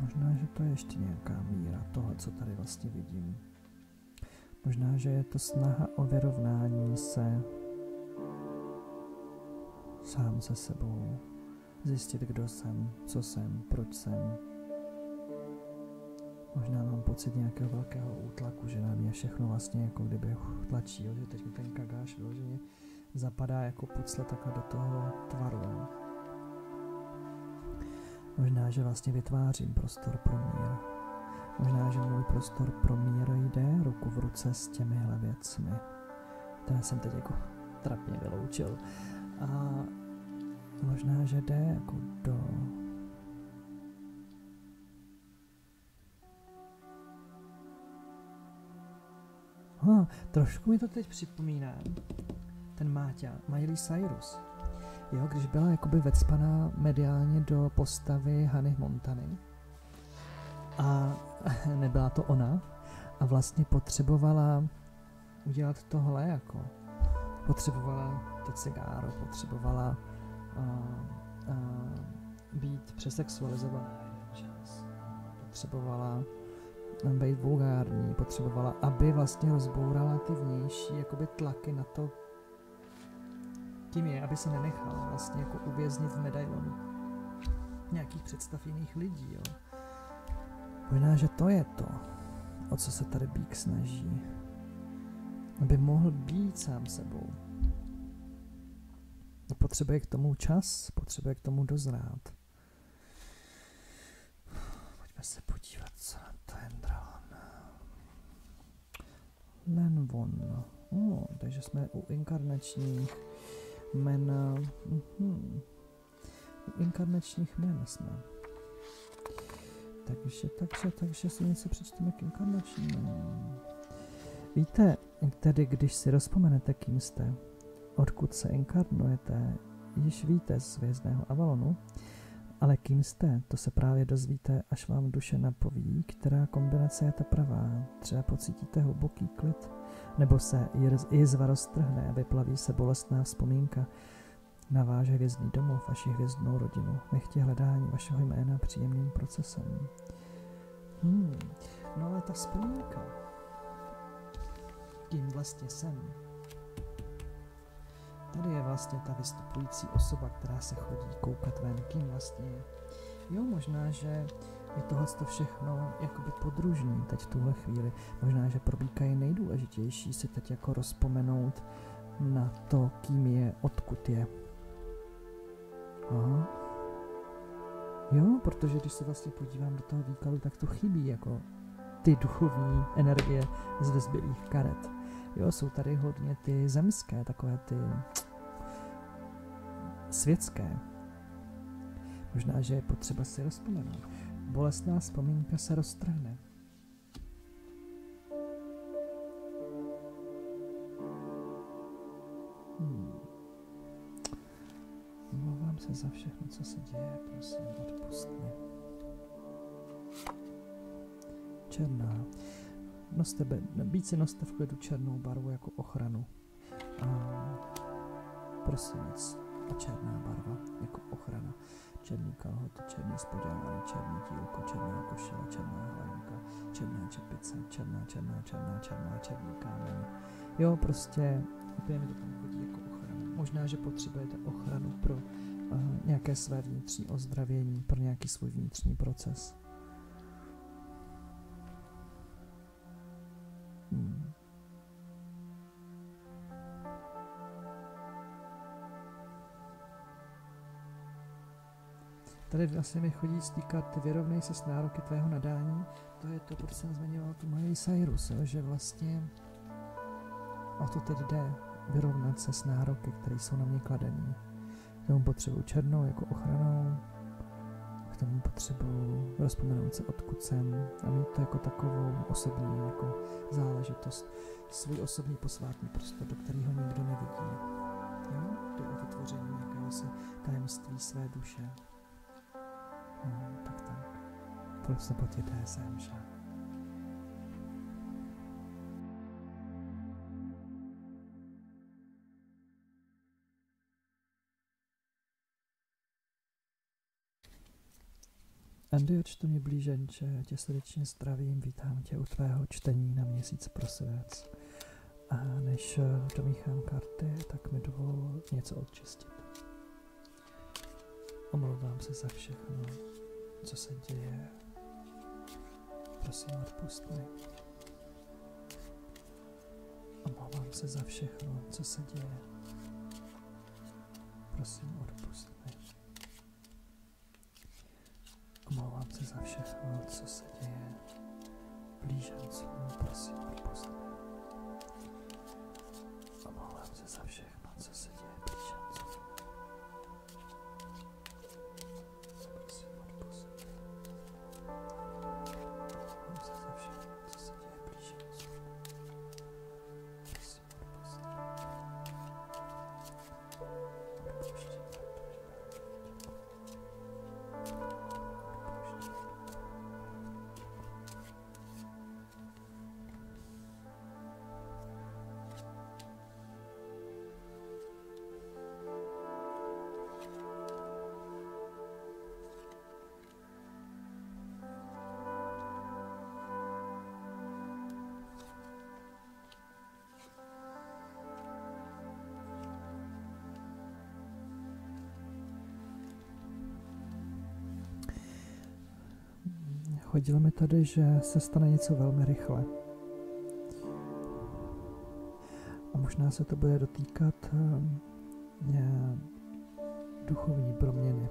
Možná, že to je ještě nějaká míra toho, co tady vlastně vidím. Možná, že je to snaha o vyrovnání se sám se sebou, zjistit, kdo jsem, co jsem, proč jsem, Možná mám pocit nějakého velkého útlaku, že na mě všechno vlastně jako kdyby tlačí, jo? že teď mi ten kagáš vyloženě zapadá jako pucle takhle do toho tvaru. Jo? Možná, že vlastně vytvářím prostor pro mír. Možná, že můj prostor pro mír jde ruku v ruce s těmihle věcmi, které jsem teď jako trapně vyloučil. A možná, že jde jako do Ha, trošku mi to teď připomíná ten Máťa, Miley Cyrus. Jo, když byla jakoby vecpaná mediálně do postavy Hany Montany a nebyla to ona a vlastně potřebovala udělat tohle jako potřebovala to cigáro, potřebovala uh, uh, být přesexualizovaná jeden čas, potřebovala být vulgární, potřebovala, aby vlastně rozbourala ty vnější jakoby tlaky na to, tím je, aby se nenechal vlastně jako uvěznit v medailonu nějakých představ jiných lidí, jo. Možná, že to je to, o co se tady Bík snaží. Aby mohl být sám sebou. Potřebuje k tomu čas, potřebuje k tomu dozrát. Pojďme se podívat, co na to je dran. Lenvon. Oh, takže jsme u inkarnačních men. Mhm. U inkarnačních men jsme. Takže, takže, takže si něco přečteme k inkarnačním. Víte, tedy když si rozpomenete, kým jste, odkud se inkarnujete, již víte z Vězného Avalonu, ale kým jste, to se právě dozvíte, až vám duše napoví, která kombinace je ta pravá. Třeba pocítíte hluboký klid, nebo se jizva roztrhne a vyplaví se bolestná vzpomínka na váš hvězdný domov, vaši hvězdnou rodinu. Nechtě hledání vašeho jména příjemným procesem. Hmm, no ale ta vzpomínka, kým vlastně jsem, Tady je vlastně ta vystupující osoba, která se chodí koukat ven, kým vlastně je. Jo, možná, že je tohle všechno jakoby podružný teď v tuhle chvíli. Možná, že pro Bíka je nejdůležitější si teď jako rozpomenout na to, kým je, odkud je. Aha. Jo, protože když se vlastně podívám do toho výkladu, tak to chybí jako ty duchovní energie z vyzbylých karet. Jo, jsou tady hodně ty zemské, takové ty světské. Možná, že je potřeba si rozpomenout. Bolestná vzpomínka se roztrhne. Hmm. Mluvám se za všechno, co se děje, prosím, odpust mi. Černá. Noste, víc si noste v klidu černou barvu jako ochranu. A prosím víc, a černá barva jako ochrana. Černý kalhoty, černý spodělání, černý tílko, černá košile, černá hlenka, černá čepice, černá, černá, černá, černá, černý kámen. Jo, prostě úplně mi to tam chodí jako ochrana. Možná, že potřebujete ochranu pro uh, nějaké své vnitřní ozdravění, pro nějaký svůj vnitřní proces. Tady vlastně mi chodí karty vyrovnej se s nároky tvého nadání. To je to, proč jsem zmiňoval tu Miley Cyrus, že vlastně o to teď jde, vyrovnat se s nároky, které jsou na mě kladené. K tomu potřebuji černou jako ochranou, k tomu potřebuji rozpomenout se odkud jsem a mít to jako takovou osobní jako záležitost, svůj osobní posvátný prostor, do kterého nikdo nevidí. Jo? Je o vytvoření jakéhosi tajemství své duše. No, tak tak. Proč se po sem, že? Čtu mi blíženče, tě srdečně zdravím, vítám tě u tvého čtení na měsíc prosinec. A než domíchám karty, tak mi dovol něco odčistit. Omlouvám se za všechno, co se děje. Prosím, odpust mi. Omlouvám se za všechno, co se děje. Prosím, odpust mi. Omlouvám se za všechno, co se děje. Blížencům, prosím, odpust chodilo mi tady, že se stane něco velmi rychle. A možná se to bude dotýkat uh, duchovní proměny.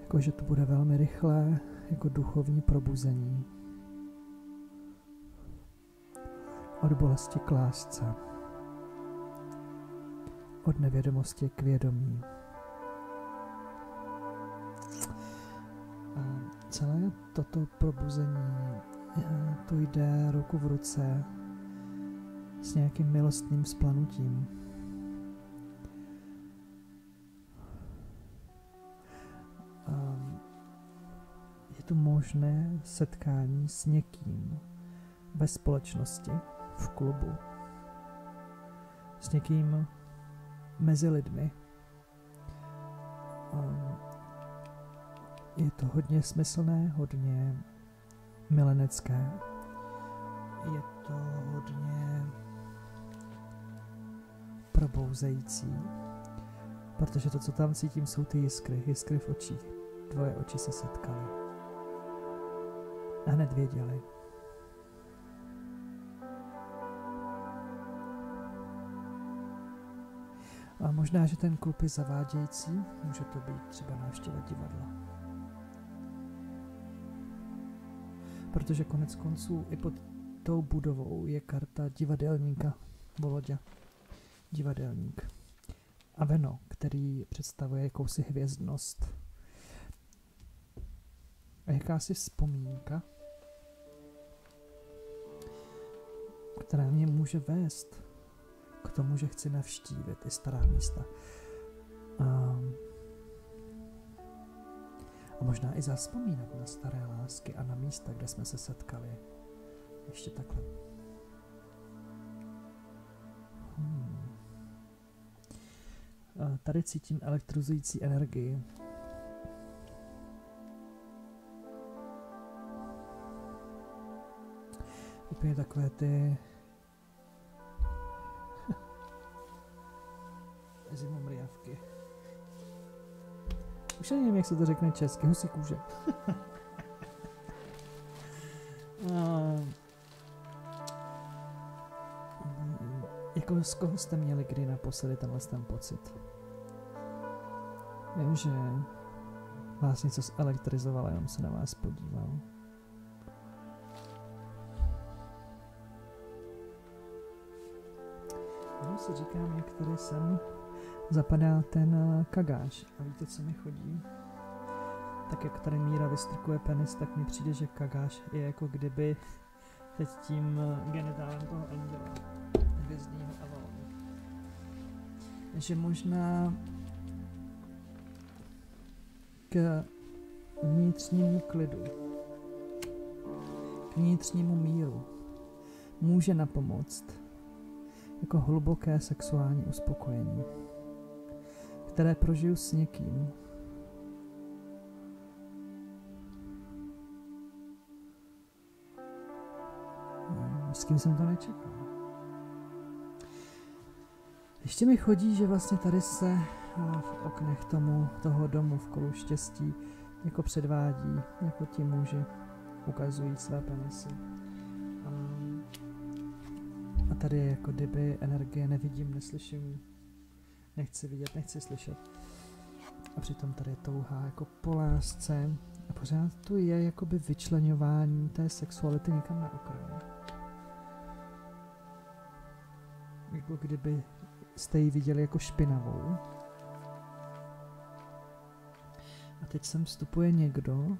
Jako, že to bude velmi rychlé, jako duchovní probuzení. Od bolesti k lásce. Od nevědomosti k vědomí. Celé toto probuzení eh, to jde ruku v ruce s nějakým milostným splanutím. je tu možné setkání s někým ve společnosti, v klubu, s někým mezi lidmi. Je to hodně smyslné, hodně milenecké. Je to hodně probouzející, protože to, co tam cítím, jsou ty jiskry, jiskry v očích. Tvoje oči se setkaly. A hned věděli. A možná, že ten klub je zavádějící, může to být třeba návštěva divadla. Protože konec konců i pod tou budovou je karta divadelníka Volodě divadelník. A Veno, který představuje jakousi hvězdnost. A jakási vzpomínka, která mě může vést k tomu, že chci navštívit i stará místa. A, a možná i zaspomínat na staré lásky a na místa, kde jsme se setkali. Ještě takhle. Hmm. Tady cítím elektrizující energii. Úplně takové ty Už nevím, jak se to řekne česky, husí kůže. jako z koho jste měli kdy naposledy tenhle ten pocit? Vím, že vás něco zelektrizovalo, jenom se na vás podíval. Jenom si říkám, jak tady sem zapadá ten eh, kagáš. A víte, co mi chodí? Tak jak tady Míra vystrkuje penis, tak mi přijde, že kagáš je jako kdyby teď tím eh, genitálem toho anděla hvězdního Avalonu. Že možná k vnitřnímu klidu, k vnitřnímu míru může napomoct jako hluboké sexuální uspokojení, které prožiju s někým, s kým jsem to nečekal. Ještě mi chodí, že vlastně tady se v oknech tomu, toho domu v kolu štěstí jako předvádí, jako ti muži ukazují své penisy. A, a tady je jako kdyby energie nevidím, neslyším, nechci vidět, nechci slyšet. A přitom tady je touha jako po lásce a pořád tu je jakoby vyčlenování té sexuality někam na okraj. Jako kdyby jste ji viděli jako špinavou. A teď sem vstupuje někdo,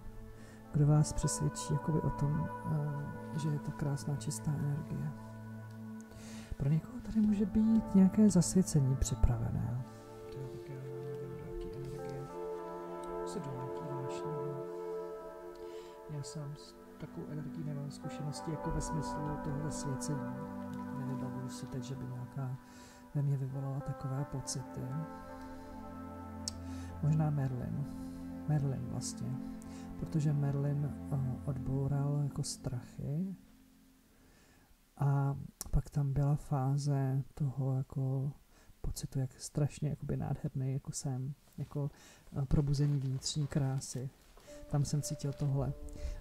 kdo vás přesvědčí jakoby o tom, uh, že je to krásná čistá energie. Pro někoho tady může být nějaké zasvěcení připravené. Já sám s takovou energií nemám zkušenosti jako ve smyslu toho zasvěcení. Nevybavuju si teď, že by nějaká ve mně vyvolala takové pocity. Možná Merlin. Merlin vlastně. Protože Merlin uh, odboural jako strachy a pak tam byla fáze toho jako pocitu, jak strašně jakoby nádherný jako jsem, jako uh, probuzení vnitřní krásy. tam jsem cítil tohle.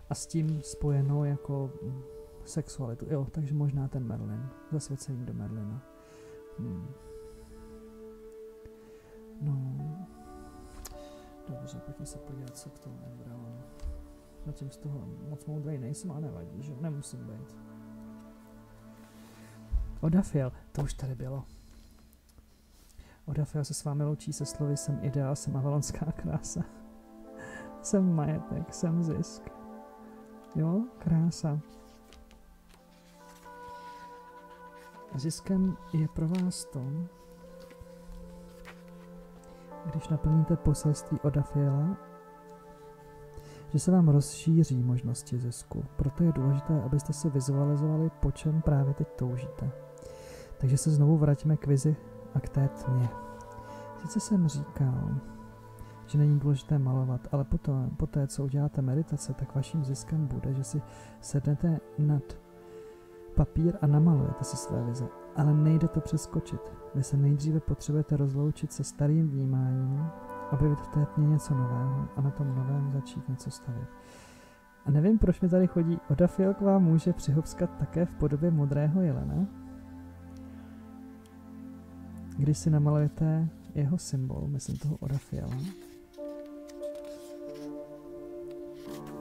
A s tím spojenou jako mm, sexualitu. Jo, takže možná ten Merlin. Zasvěcení do Merlina. Hmm. No. Dobře, pojďme se podívat, co k tomu Embryo. Zatím z toho moc moudrej nejsem, ale nevadí, že nemusím být. Odafil, to už tady bylo. Odafil se s vámi loučí se slovy jsem ideál, jsem avalonská krása. jsem majetek, jsem zisk. Jo, krása. Ziskem je pro vás to, když naplníte poselství Odafiela, že se vám rozšíří možnosti zisku. Proto je důležité, abyste si vizualizovali, po čem právě teď toužíte. Takže se znovu vrátíme k vizi a k té tmě. Sice jsem říkal, že není důležité malovat, ale potom, poté, co uděláte meditace, tak vaším ziskem bude, že si sednete nad papír a namalujete si své vize. Ale nejde to přeskočit. Vy se nejdříve potřebujete rozloučit se starým vnímáním, objevit v té tmě něco nového a na tom novém začít něco stavět. A nevím, proč mi tady chodí Odafiel k vám může přihopskat také v podobě modrého jelena, když si namalujete jeho symbol, myslím toho Odafiela.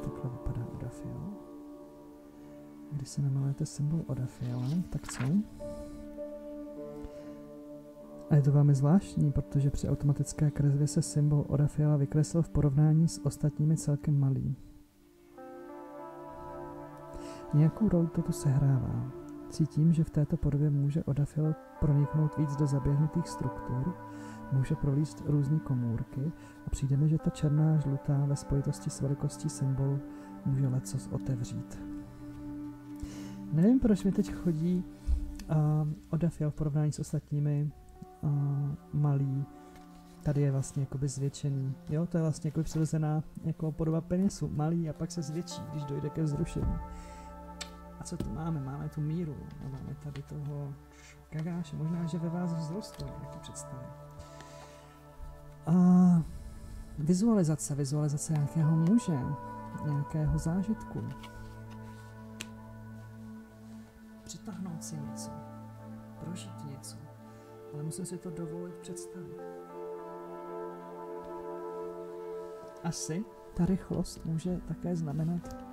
Takhle vypadá Odafiel. Když si namalujete symbol Odafiela, tak co? A je to velmi zvláštní, protože při automatické kresbě se symbol Odafiela vykreslil v porovnání s ostatními celkem malý. Nějakou roli toto sehrává. Cítím, že v této podobě může Odafiel proniknout víc do zaběhnutých struktur, může prolíst různé komůrky a přijde mi, že ta černá žlutá ve spojitosti s velikostí symbolu může lecos otevřít. Nevím, proč mi teď chodí uh, Odafiel v porovnání s ostatními uh, malý. Tady je vlastně jakoby zvětšený. Jo, to je vlastně jako přirozená jako podoba penisu. Malý a pak se zvětší, když dojde ke zrušení. A co tu máme? Máme tu míru. A máme tady toho kagáše. Možná, že ve vás vzrostl nějaký představy. A vizualizace, vizualizace nějakého muže, nějakého zážitku. Přitáhnout si něco, prožít něco, ale musím si to dovolit představit. Asi ta rychlost může také znamenat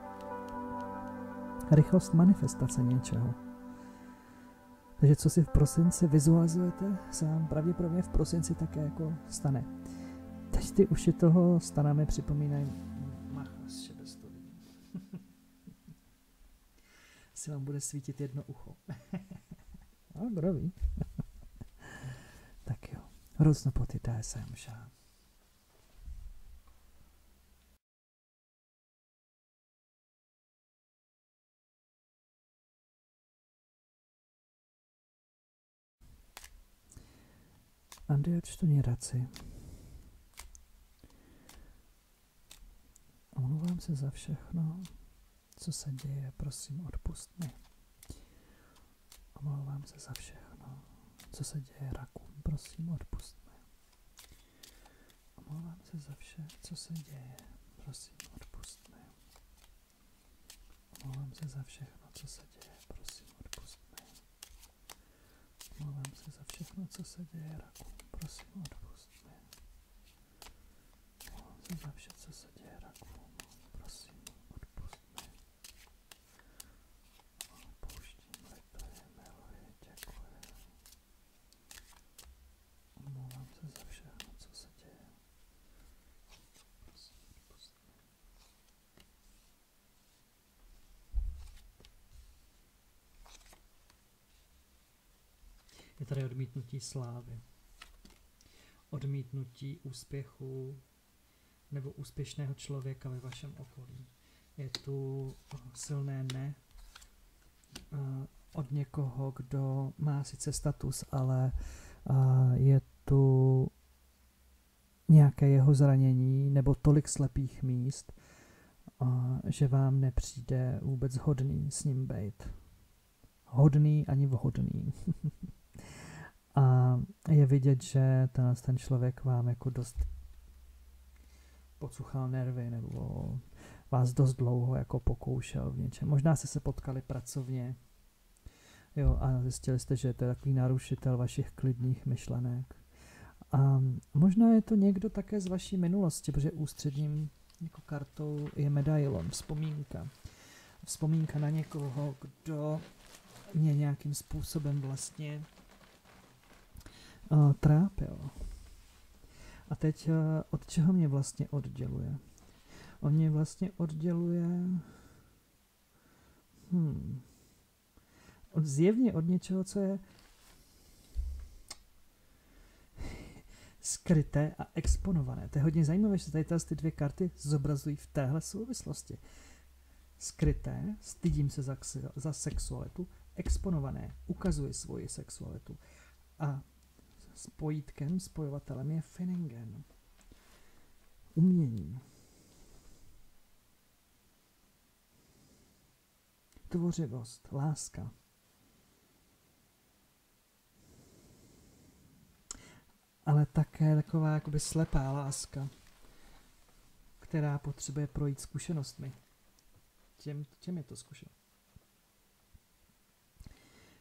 rychlost manifestace něčeho. Takže co si v prosinci vizualizujete, se vám pravděpodobně v prosinci také jako stane. Teď ty uši toho stana mi připomínají si vám bude svítit jedno ucho. A kdo ví? tak jo, různopoty DSM šám. Čtu raci. Omlouvám se za všechno, co se děje, prosím, odpust mi. Omlouvám se za všechno, co se děje rakům, prosím, odpust mi. Omlouvám se za vše, co se děje, prosím, odpust mi. Omlouvám se za všechno, co se děje, prosím, odpust mi. Omlouvám se za všechno, co se děje rakům, prosím, odpust mi. Se za vše, co se děje prosím, odpust mi. Děkuji. Omlouvám se za všechno, co se děje. Prosím, odpust mi. Je tady odmítnutí slávy. Odmítnutí úspěchu nebo úspěšného člověka ve vašem okolí. Je tu silné ne uh, od někoho, kdo má sice status, ale uh, je tu nějaké jeho zranění nebo tolik slepých míst, že vám nepřijde vůbec hodný s ním být. Hodný ani vhodný. A je vidět, že ten, ten člověk vám jako dost podsuchal nervy nebo vás dost dlouho jako pokoušel v něčem. Možná jste se potkali pracovně, jo, a zjistili jste, že to je takový narušitel vašich klidných myšlenek. A možná je to někdo také z vaší minulosti, protože ústředním jako kartou je medailon, vzpomínka. Vzpomínka na někoho, kdo mě nějakým způsobem vlastně uh, trápil. A teď uh, od čeho mě vlastně odděluje? On mě vlastně odděluje hmm, od, zjevně od něčeho, co je skryté a exponované. To je hodně zajímavé, že tady ty dvě karty zobrazují v téhle souvislosti. Skryté, stydím se za, za sexualitu, exponované, ukazuje svoji sexualitu. A spojítkem, spojovatelem je Finningen. Umění. Tvořivost, láska. Ale také taková jakoby slepá láska, která potřebuje projít zkušenostmi. Těm, těm je to zkušenost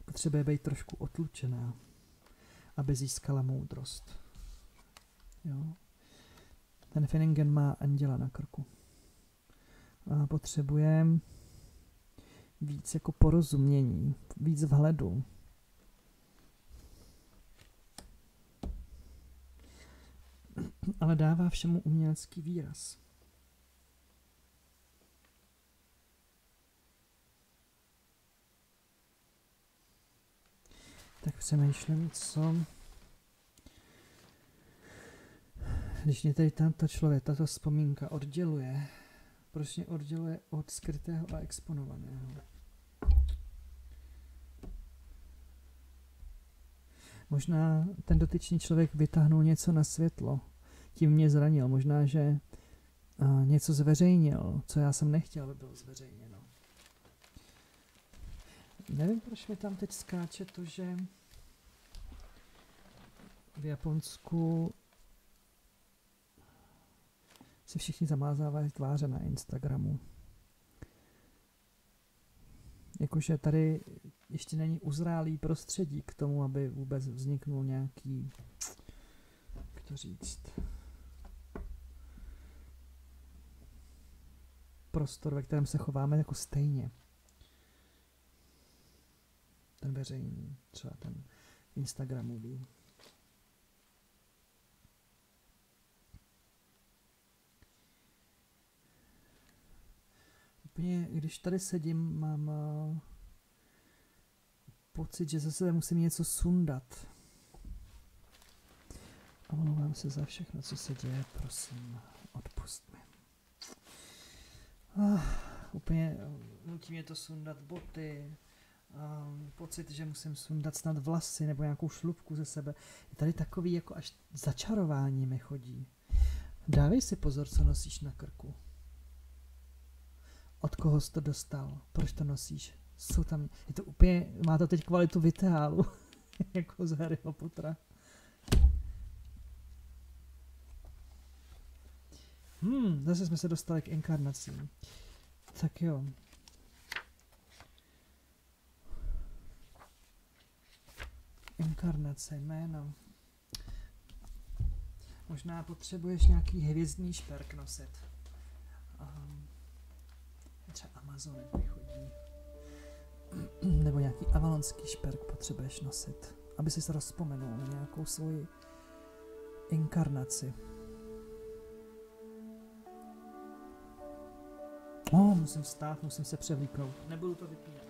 potřebuje být trošku otlučená, aby získala moudrost. Jo? Ten Finningen má anděla na krku. A potřebuje víc jako porozumění, víc vhledu. Ale dává všemu umělecký výraz. Tak přemýšlím, co... Když mě tady tento člověk, tato vzpomínka odděluje, proč mě odděluje od skrytého a exponovaného? Možná ten dotyčný člověk vytáhnul něco na světlo, tím mě zranil. Možná, že a, něco zveřejnil, co já jsem nechtěl, aby bylo zveřejněno. Nevím, proč mi tam teď skáče to, že Japonsku si všichni zamázávají tváře na Instagramu. Jakože tady ještě není uzrálý prostředí k tomu, aby vůbec vzniknul nějaký, jak to říct, prostor, ve kterém se chováme jako stejně. Ten veřejný, třeba ten Instagramový. Úplně, když tady sedím, mám uh, pocit, že zase musím něco sundat. A omlouvám se za všechno, co se děje, prosím, odpust mi. Uh, úplně nutí mě to sundat boty, um, pocit, že musím sundat snad vlasy nebo nějakou šlubku ze sebe. Je tady takový jako až začarování mi chodí. Dávej si pozor, co nosíš na krku. Od koho jsi to dostal? Proč to nosíš? Jsou tam, je to úplně, má to teď kvalitu vitálu, jako z Harryho Pottera. Hmm, zase jsme se dostali k inkarnacím. Tak jo. Inkarnace, jméno. Možná potřebuješ nějaký hvězdný šperk nosit. Um, třeba Amazony chodí. Nebo nějaký avalonský šperk potřebuješ nosit, aby si se rozpomenul na nějakou svoji inkarnaci. Oh, musím vstát, musím se převlíknout. Nebudu to vypínat.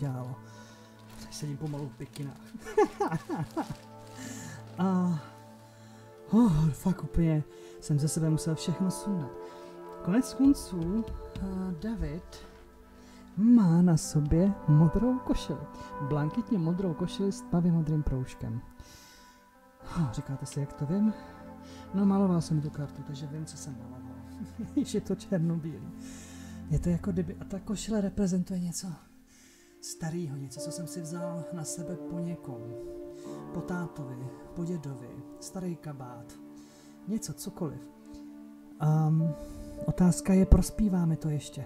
Udělalo. sedím pomalu v bikinách. a oh, fakt úplně jsem ze sebe musel všechno sundat. Konec konců uh, David má na sobě modrou košili. Blankitně modrou košili s tmavým modrým proužkem. Oh, říkáte si, jak to vím? No maloval jsem tu kartu, takže vím, co jsem maloval. je to černobílý. Je to jako kdyby, a ta košile reprezentuje něco starého, něco, co jsem si vzal na sebe po někom. Po tátovi, po dědovi, starý kabát, něco, cokoliv. Um, otázka je, prospíváme to ještě.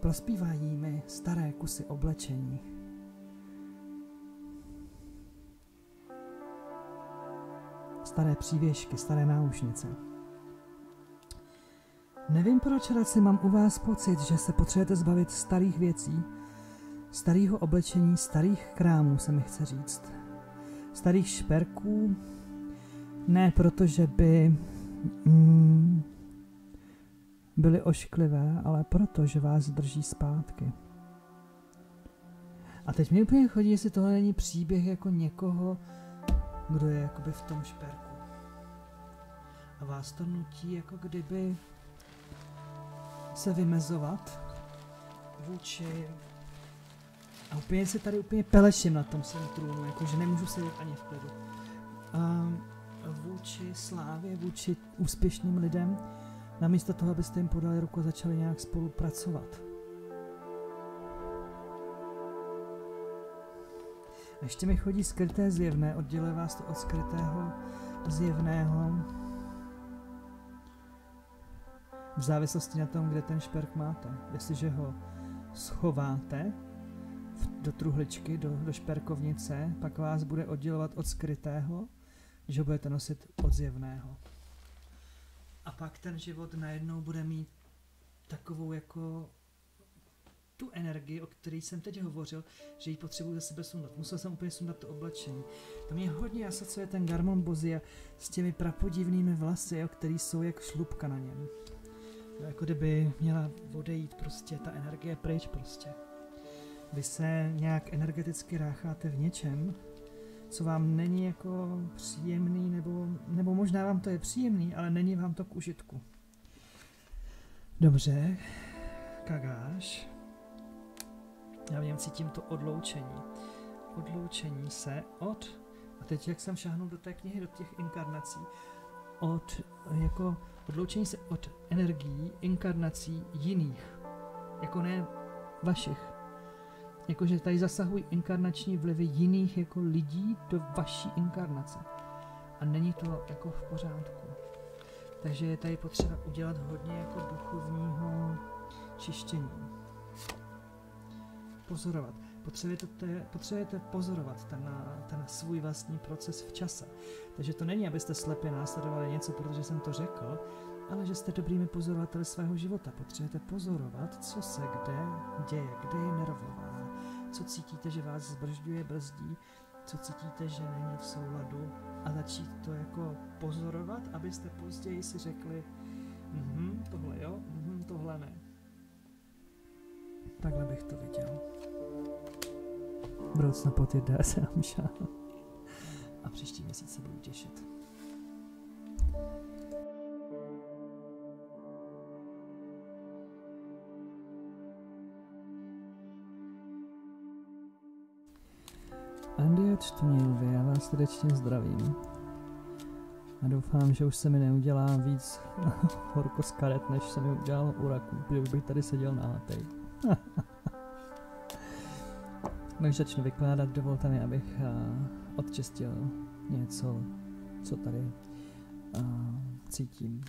Prospívají mi staré kusy oblečení. Staré přívěšky, staré náušnice. Nevím, proč si mám u vás pocit, že se potřebujete zbavit starých věcí, starého oblečení, starých krámů, se mi chce říct. Starých šperků, ne protože by mm, byly ošklivé, ale proto, že vás drží zpátky. A teď mi úplně chodí, jestli tohle není příběh jako někoho, kdo je jakoby v tom šperku. A vás to nutí jako kdyby se vymezovat vůči a úplně se tady úplně peleším na tom svém trůnu, jakože nemůžu sedět ani v klidu. A vůči slávě, vůči úspěšným lidem, namísto toho, abyste jim podali ruku a začali nějak spolupracovat. A ještě mi chodí skryté zjevné, odděluje vás to od skrytého zjevného v závislosti na tom, kde ten šperk máte. Jestliže ho schováte do truhličky, do, do šperkovnice, pak vás bude oddělovat od skrytého, když ho budete nosit od zjevného. A pak ten život najednou bude mít takovou jako tu energii, o které jsem teď hovořil, že ji potřebuji za sebe sundat. Musel jsem úplně sundat to oblečení. To mě hodně asociuje ten Garmon Bozia s těmi prapodivnými vlasy, o který jsou jak šlubka na něm. Jako kdyby měla odejít prostě ta energie pryč prostě. Vy se nějak energeticky rácháte v něčem, co vám není jako příjemný, nebo, nebo možná vám to je příjemný, ale není vám to k užitku. Dobře, kagáš. Já v něm cítím to odloučení. Odloučení se od, a teď jak jsem šáhnul do té knihy, do těch inkarnací, od, jako odloučení se od energií, inkarnací jiných, jako ne vašich. Jakože tady zasahují inkarnační vlivy jiných jako lidí do vaší inkarnace. A není to jako v pořádku. Takže je tady potřeba udělat hodně jako duchovního čištění. Pozorovat. Potřebujete, potřebujete pozorovat ten, ten svůj vlastní proces v čase. Takže to není, abyste slepě následovali něco, protože jsem to řekl, ale že jste dobrými pozorovateli svého života. Potřebujete pozorovat, co se kde děje, kde je nerovnováha, co cítíte, že vás zbržďuje, brzdí, co cítíte, že není v souladu a začít to jako pozorovat, abyste později si řekli, mhm, tohle jo, mhm, tohle ne. Takhle bych to viděl. Budoucna pod se A příští měsíc se budu těšit. Andy Čtmílvy, já vás srdečně zdravím. A doufám, že už se mi neudělá víc horko z karet, než se mi udělal u raku, že už bych tady seděl na hatej. Než začnu vykládat, dovolte mi, abych uh, odčistil něco, co tady uh, cítím,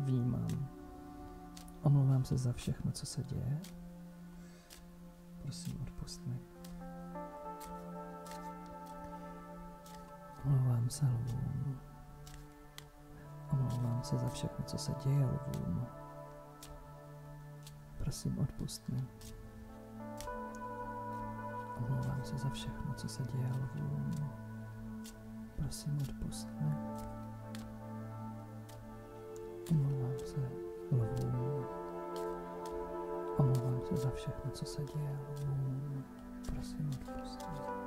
vnímám. Omlouvám se za všechno, co se děje. Prosím, odpust mi. Omlouvám se lvům. Omlouvám se za všechno, co se děje lvům. Prosím, odpust mi. Omlouvám se za všechno, co se děje lvům. Prosím, odpust mi. Omlouvám se lvům. Omlouvám se za všechno, co se děje lvům. prosím odpust. Až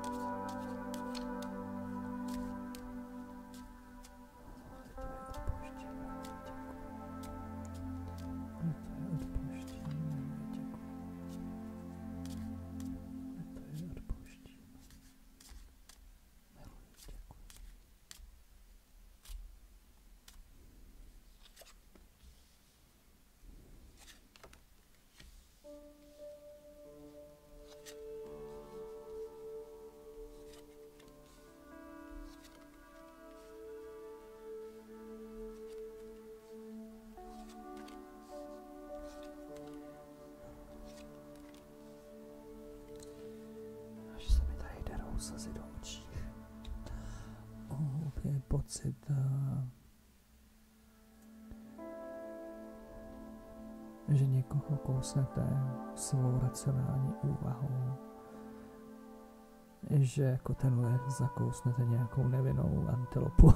že jako ten lev zakousnete nějakou nevinnou antilopu.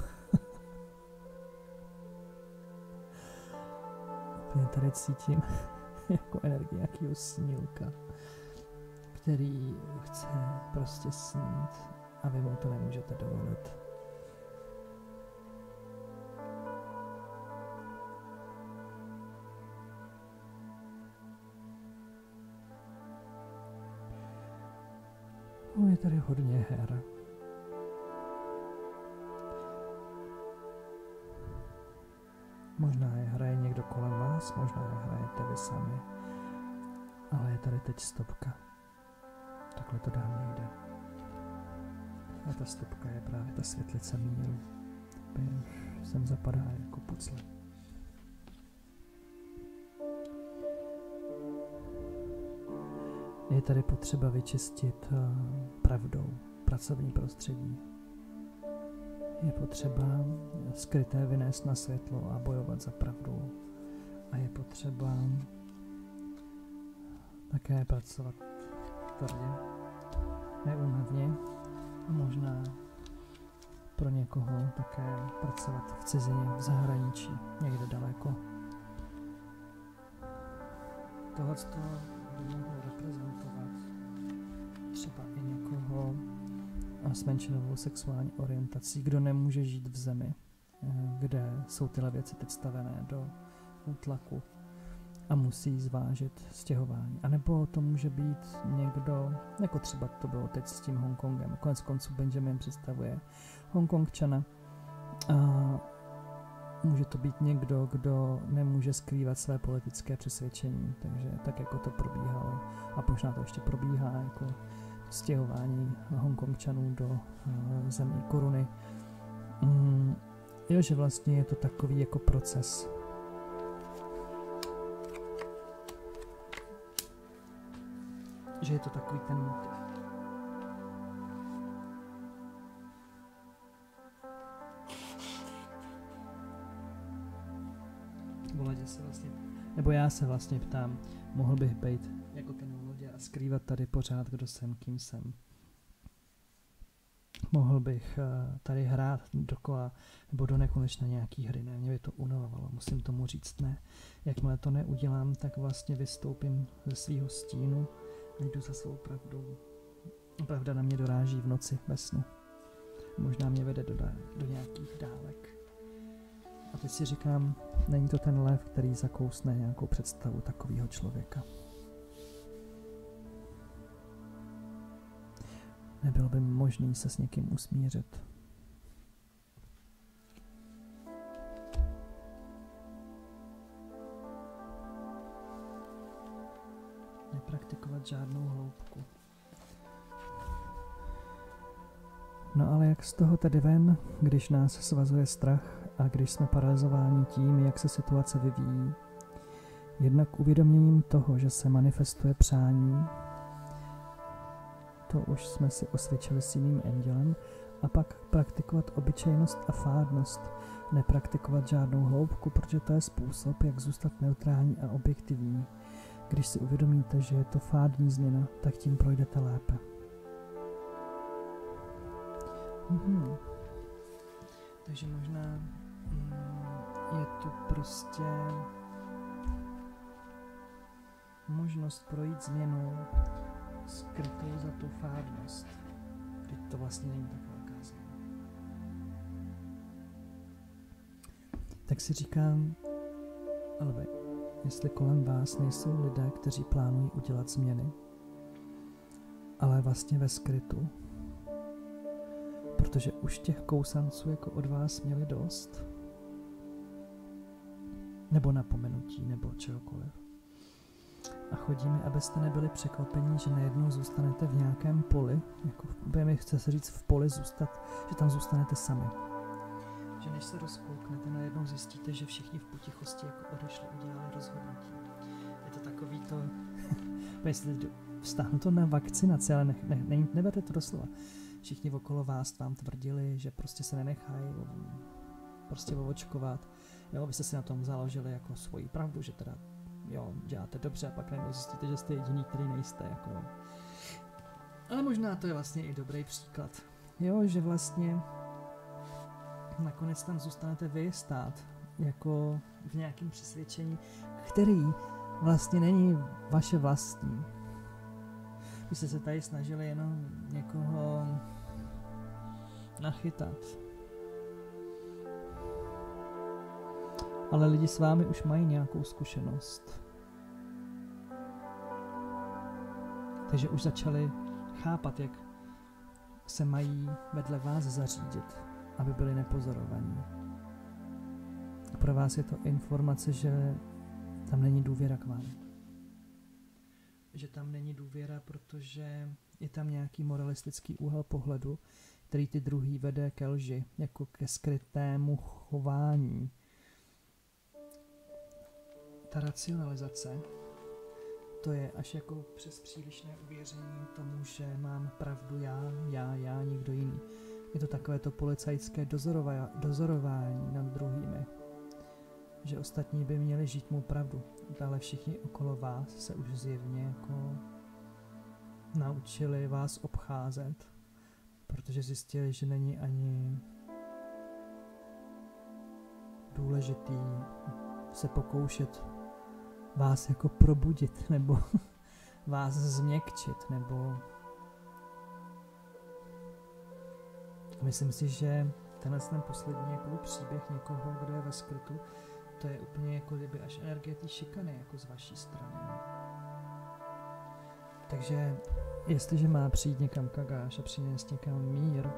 Úplně tady cítím jako energii nějakého snílka, který chce prostě snít a vy mu to nemůžete dovolit. Tady hodně her. Možná je hraje někdo kolem vás, možná je hrajete vy sami. Ale je tady teď stopka. Takhle to dál nejde. A ta stopka je právě ta světlice míru. Úplně sem zapadá jako pucle. Je tady potřeba vyčistit uh, pravdou pracovní prostředí. Je potřeba skryté vynést na světlo a bojovat za pravdu. A je potřeba také pracovat tvrdě, neúnavně a možná pro někoho také pracovat v cizině, v zahraničí, někde daleko. Tohle mohlo reprezentovat třeba i někoho s menšinovou sexuální orientací, kdo nemůže žít v zemi, eh, kde jsou tyhle věci teď stavené do útlaku a musí zvážit stěhování. A nebo to může být někdo, jako třeba to bylo teď s tím Hongkongem. Konec konců Benjamin představuje Hongkongčana. Může to být někdo, kdo nemůže skrývat své politické přesvědčení, takže tak jako to probíhalo a možná to ještě probíhá jako stěhování Hongkongčanů do uh, zemí koruny. Mm, jo, že vlastně je to takový jako proces. Že je to takový ten motiv. Nebo já se vlastně ptám, mohl bych být jako ten Volodě a skrývat tady pořád, kdo jsem, kým jsem. Mohl bych uh, tady hrát dokola nebo do nekonečna nějaký hry, ne, mě by to unavovalo, musím tomu říct ne. Jakmile to neudělám, tak vlastně vystoupím ze svého stínu a jdu za svou pravdou. Pravda na mě doráží v noci ve snu. Možná mě vede do, do nějakých dálek. A teď si říkám, není to ten lev, který zakousne nějakou představu takového člověka. Nebylo by možné se s někým usmířit. Nepraktikovat žádnou hloubku. No ale jak z toho tedy ven, když nás svazuje strach a když jsme paralizováni tím, jak se situace vyvíjí? Jednak uvědoměním toho, že se manifestuje přání, to už jsme si osvědčili s jiným andělem, a pak praktikovat obyčejnost a fádnost, nepraktikovat žádnou hloubku, protože to je způsob, jak zůstat neutrální a objektivní. Když si uvědomíte, že je to fádní změna, tak tím projdete lépe. Mhm. Takže možná je to prostě možnost projít změnou skrytou za tu fádnost. Teď to vlastně není tak velká změna. Tak si říkám, ale jestli kolem vás nejsou lidé, kteří plánují udělat změny, ale vlastně ve skrytu, protože už těch kousanců jako od vás měli dost, nebo napomenutí, nebo čehokoliv. A chodíme, abyste nebyli překvapení, že najednou zůstanete v nějakém poli, jako mi chce se říct v poli zůstat, že tam zůstanete sami. Že než se rozkouknete, najednou zjistíte, že všichni v potichosti jako odešli, udělali rozhodnutí. Je to takový to, vztáhnu to na vakcinaci, ale ne, ne, ne, neberte to doslova. Všichni okolo vás vám tvrdili, že prostě se nenechají prostě ovočkovat. Jo, vy jste si na tom založili jako svoji pravdu, že teda jo, děláte dobře a pak najednou zjistíte, že jste jediný, který nejste. Jako. Ale možná to je vlastně i dobrý příklad. Jo, že vlastně nakonec tam zůstanete vy stát jako v nějakém přesvědčení, který vlastně není vaše vlastní. Vy jste se tady snažili jenom někoho nachytat. Ale lidi s vámi už mají nějakou zkušenost. Takže už začali chápat, jak se mají vedle vás zařídit, aby byli nepozorovaní. A pro vás je to informace, že tam není důvěra k vám že tam není důvěra, protože je tam nějaký moralistický úhel pohledu, který ty druhý vede ke lži, jako ke skrytému chování. Ta racionalizace, to je až jako přes přílišné uvěření tomu, že mám pravdu já, já, já, nikdo jiný. Je to takové to policajské dozorování nad druhými že ostatní by měli žít mou pravdu, ale všichni okolo vás se už zjevně jako naučili vás obcházet, protože zjistili, že není ani důležitý se pokoušet vás jako probudit nebo vás změkčit nebo myslím si, že tenhle ten poslední jako příběh někoho, kdo je ve skrytu, to je úplně jako kdyby až energie té šikany jako z vaší strany. Takže jestliže má přijít někam kagáš a přinést někam mír,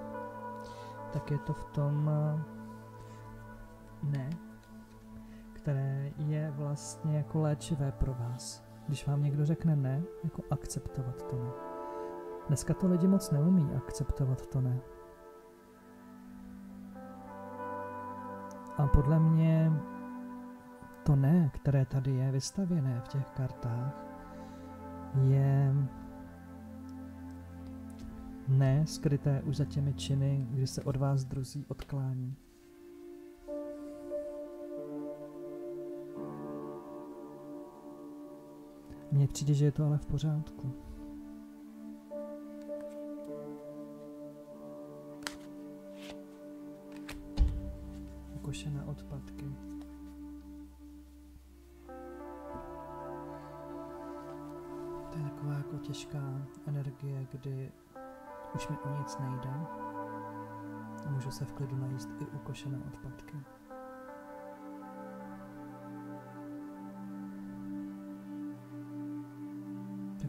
tak je to v tom eh, ne, které je vlastně jako léčivé pro vás. Když vám někdo řekne ne, jako akceptovat to ne. Dneska to lidi moc neumí akceptovat to ne. A podle mě to ne, které tady je vystavěné v těch kartách, je ne skryté už za těmi činy, kdy se od vás druzí odklání. Mně přijde, že je to ale v pořádku. Koše na odpadky. taková jako těžká energie, kdy už mi o nic nejde můžu se v klidu najíst i ukošené odpadky.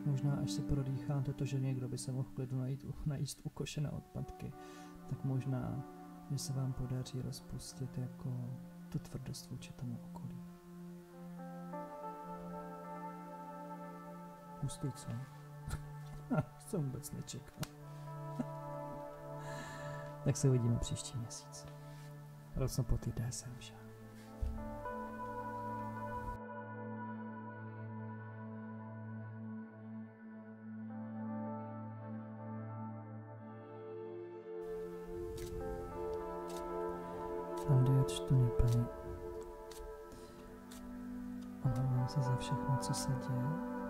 Tak možná, až si prodýcháte to, že někdo by se mohl klidu najít, najíst ukošené odpadky, tak možná, že se vám podaří rozpustit jako tu tvrdost vůči tomu okolí. hustý, co? jsem vůbec nečekal. tak se uvidíme příští měsíc. Rocno po ty DSM však. Se za všechno, co se děje.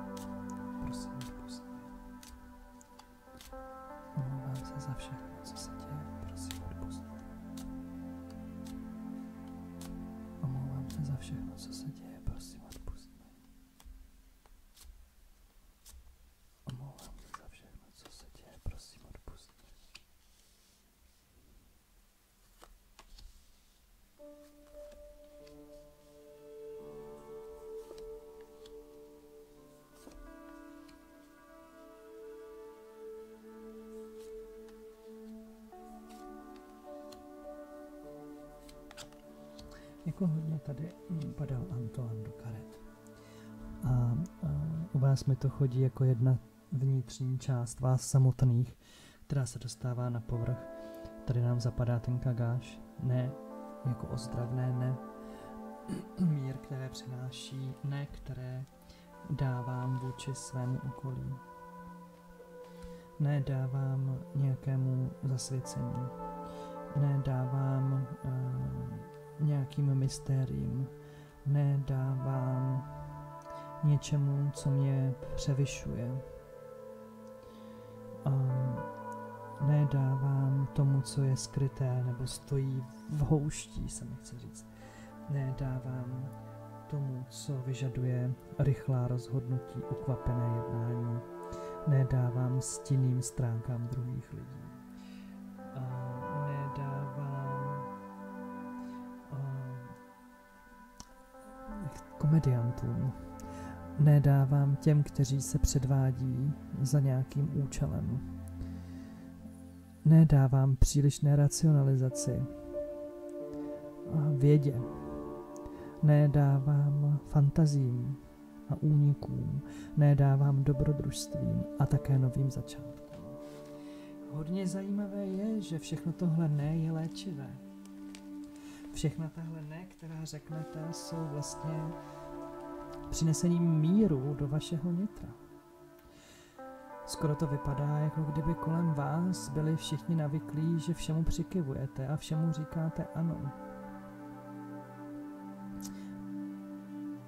Tady hm, padal Antoine do karet. A, a u vás mi to chodí jako jedna vnitřní část vás samotných, která se dostává na povrch. Tady nám zapadá ten kagáš, ne jako ozdravné, ne mír, které přináší, ne které dávám vůči svému okolí. Ne dávám nějakému zasvěcení. Ne dávám uh, nějakým mystériím. Ne dávám něčemu, co mě převyšuje. Um, nedávám tomu, co je skryté nebo stojí v houští, se mi chce říct. Nedávám tomu, co vyžaduje rychlá rozhodnutí, ukvapené jednání. Nedávám stinným stránkám druhých lidí. Komediantům. Nedávám těm, kteří se předvádí za nějakým účelem. Nedávám přílišné racionalizaci a vědě nedávám fantazím a únikům, nedávám dobrodružstvím a také novým začátkům. Hodně zajímavé je, že všechno tohle ne je léčivé. Všechna tahle ne, která řeknete, jsou vlastně přinesením míru do vašeho nitra. Skoro to vypadá, jako kdyby kolem vás byli všichni navyklí, že všemu přikivujete a všemu říkáte ano.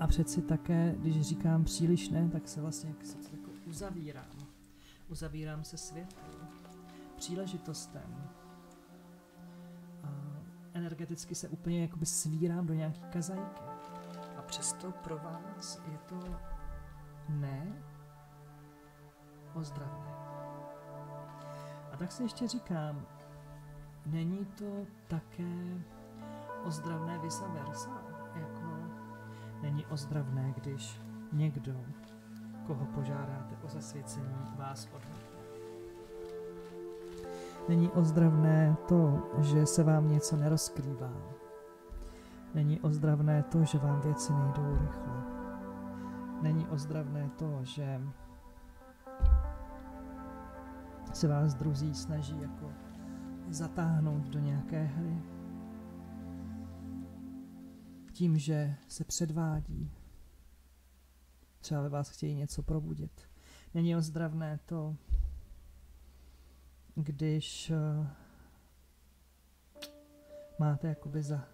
A přeci také, když říkám příliš ne, tak se vlastně jak se jako uzavírám. Uzavírám se světem, příležitostem. A energeticky se úplně jakoby svírám do nějaký kazajky. Přesto pro vás je to ne ozdravné. A tak si ještě říkám, není to také ozdravné vice versa? Není ozdravné, když někdo, koho požádáte o zasvěcení, vás odmítne. Není ozdravné to, že se vám něco nerozkrývá. Není ozdravné to, že vám věci nejdou rychle. Není ozdravné to, že se vás druzí snaží jako zatáhnout do nějaké hry tím, že se předvádí. Třeba ve vás chtějí něco probudit. Není ozdravné to, když uh, máte jakoby za,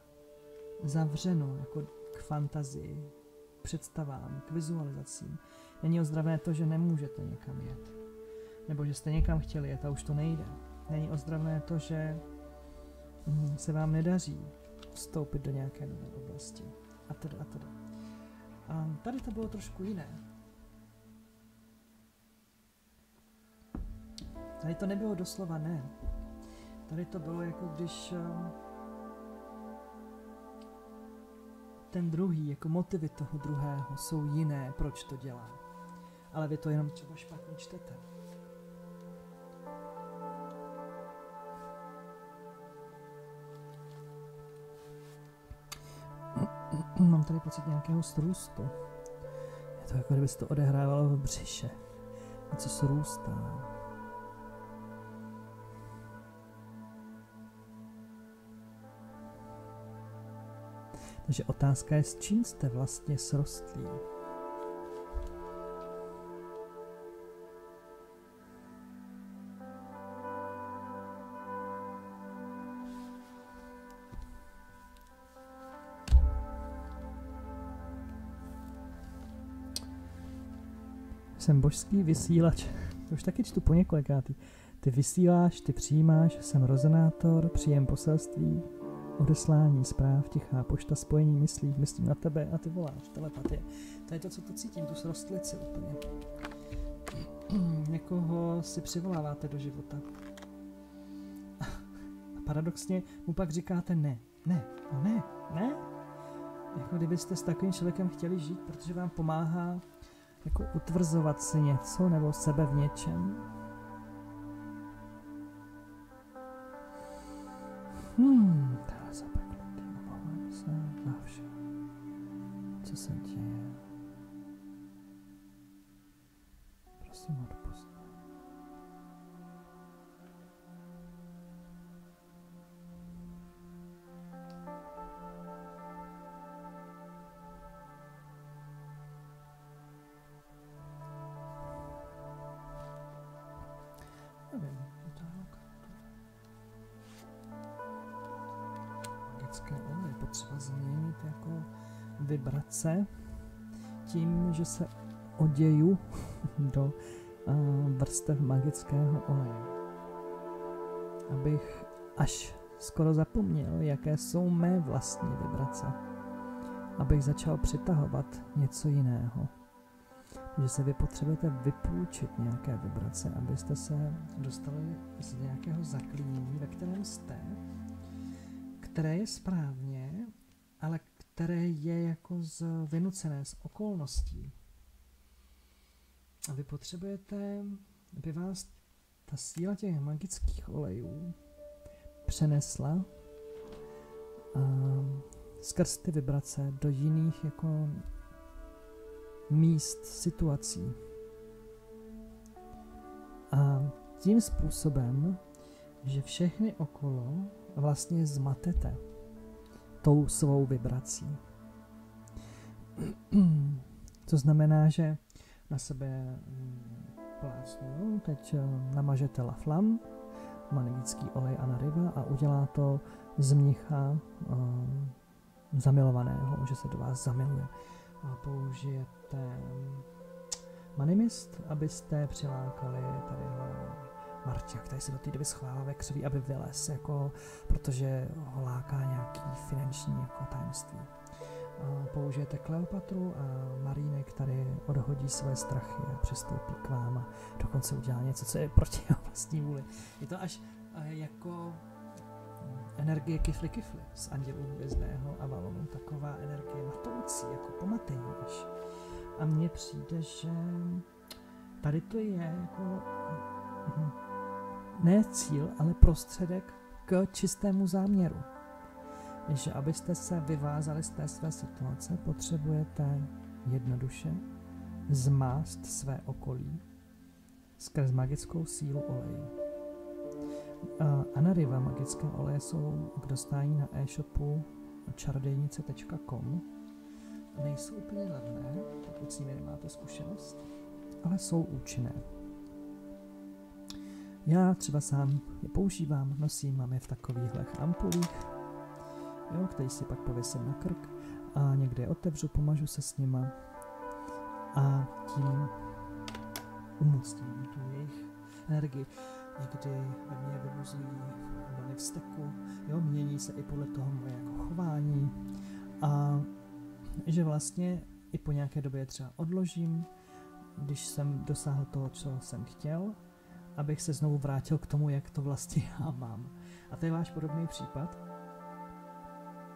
zavřeno jako k fantazii, k představám, k vizualizacím. Není ozdravné to, že nemůžete někam jet. Nebo že jste někam chtěli jet a už to nejde. Není ozdravné to, že mm, se vám nedaří vstoupit do nějaké nové oblasti. A teda, a teda. A tady to bylo trošku jiné. Tady to nebylo doslova ne. Tady to bylo jako když ten druhý, jako motivy toho druhého jsou jiné, proč to dělá. Ale vy to jenom třeba špatně čtete. Mám tady pocit nějakého srůstu. Je to jako kdyby se to odehrávalo v břiše. Něco srůstá. Takže otázka je, s čím jste vlastně srostlí. Jsem božský vysílač. To už taky čtu po několikátý. Ty vysíláš, ty přijímáš, jsem rozenátor, příjem poselství, odeslání zpráv, tichá pošta, spojení myslí, myslím na tebe a ty voláš, telepatie. To je to, co tu cítím, tu srostlici úplně. Někoho si přivoláváte do života. A paradoxně mu pak říkáte ne, ne, no ne, ne. Jako kdybyste s takovým člověkem chtěli žít, protože vám pomáhá jako utvrzovat si něco nebo sebe v něčem. Vibrace tím, že se oděju do uh, vrstev magického oleje. Abych až skoro zapomněl, jaké jsou mé vlastní vibrace. Abych začal přitahovat něco jiného. Takže se vy potřebujete vypůjčit nějaké vibrace, abyste se dostali z nějakého zaklínění, ve kterém jste, které je správně, ale které je jako z vynucené z okolností. A vy potřebujete, aby vás ta síla těch magických olejů přenesla a, skrz ty vibrace do jiných jako míst, situací. A tím způsobem, že všechny okolo vlastně zmatete tou svou vibrací. To znamená, že na sebe mm, plácnu, teď eh, namažete laflam, magický olej Anariva a udělá to z mnicha um, zamilovaného, že se do vás zamiluje. A použijete manimist, abyste přilákali tady Marťák, tady se do té doby schovává ve křoví, aby vylez, jako, protože ho láká nějaký finanční jako tajemství. Použijete Kleopatru a Marínek tady odhodí své strachy a přistoupí k vám a dokonce udělá něco, co je proti jeho vlastní vůli. Je to až jako energie kifly kifly z Andělů hvězdného Avalonu, taková energie matoucí, jako pomatení až. A mně přijde, že tady to je jako hm, ne cíl, ale prostředek k čistému záměru. Že abyste se vyvázali z té své situace, potřebujete jednoduše zmást své okolí skrz magickou sílu oleje. Anariva magické oleje jsou k dostání na e-shopu čarodejnice.com. Nejsou úplně levné, pokud s nimi nemáte zkušenost, ale jsou účinné. Já třeba sám je používám, nosím, mám je v takovýchhle ampulích, jo, který si pak pověsím na krk a někde je otevřu, pomažu se s nima a tím umocním tu jejich energii. Někdy ve mně vybuzují vlny vzteku, jo, mění se i podle toho moje jako chování a že vlastně i po nějaké době třeba odložím, když jsem dosáhl toho, co jsem chtěl, abych se znovu vrátil k tomu, jak to vlastně já mám. A to je váš podobný případ.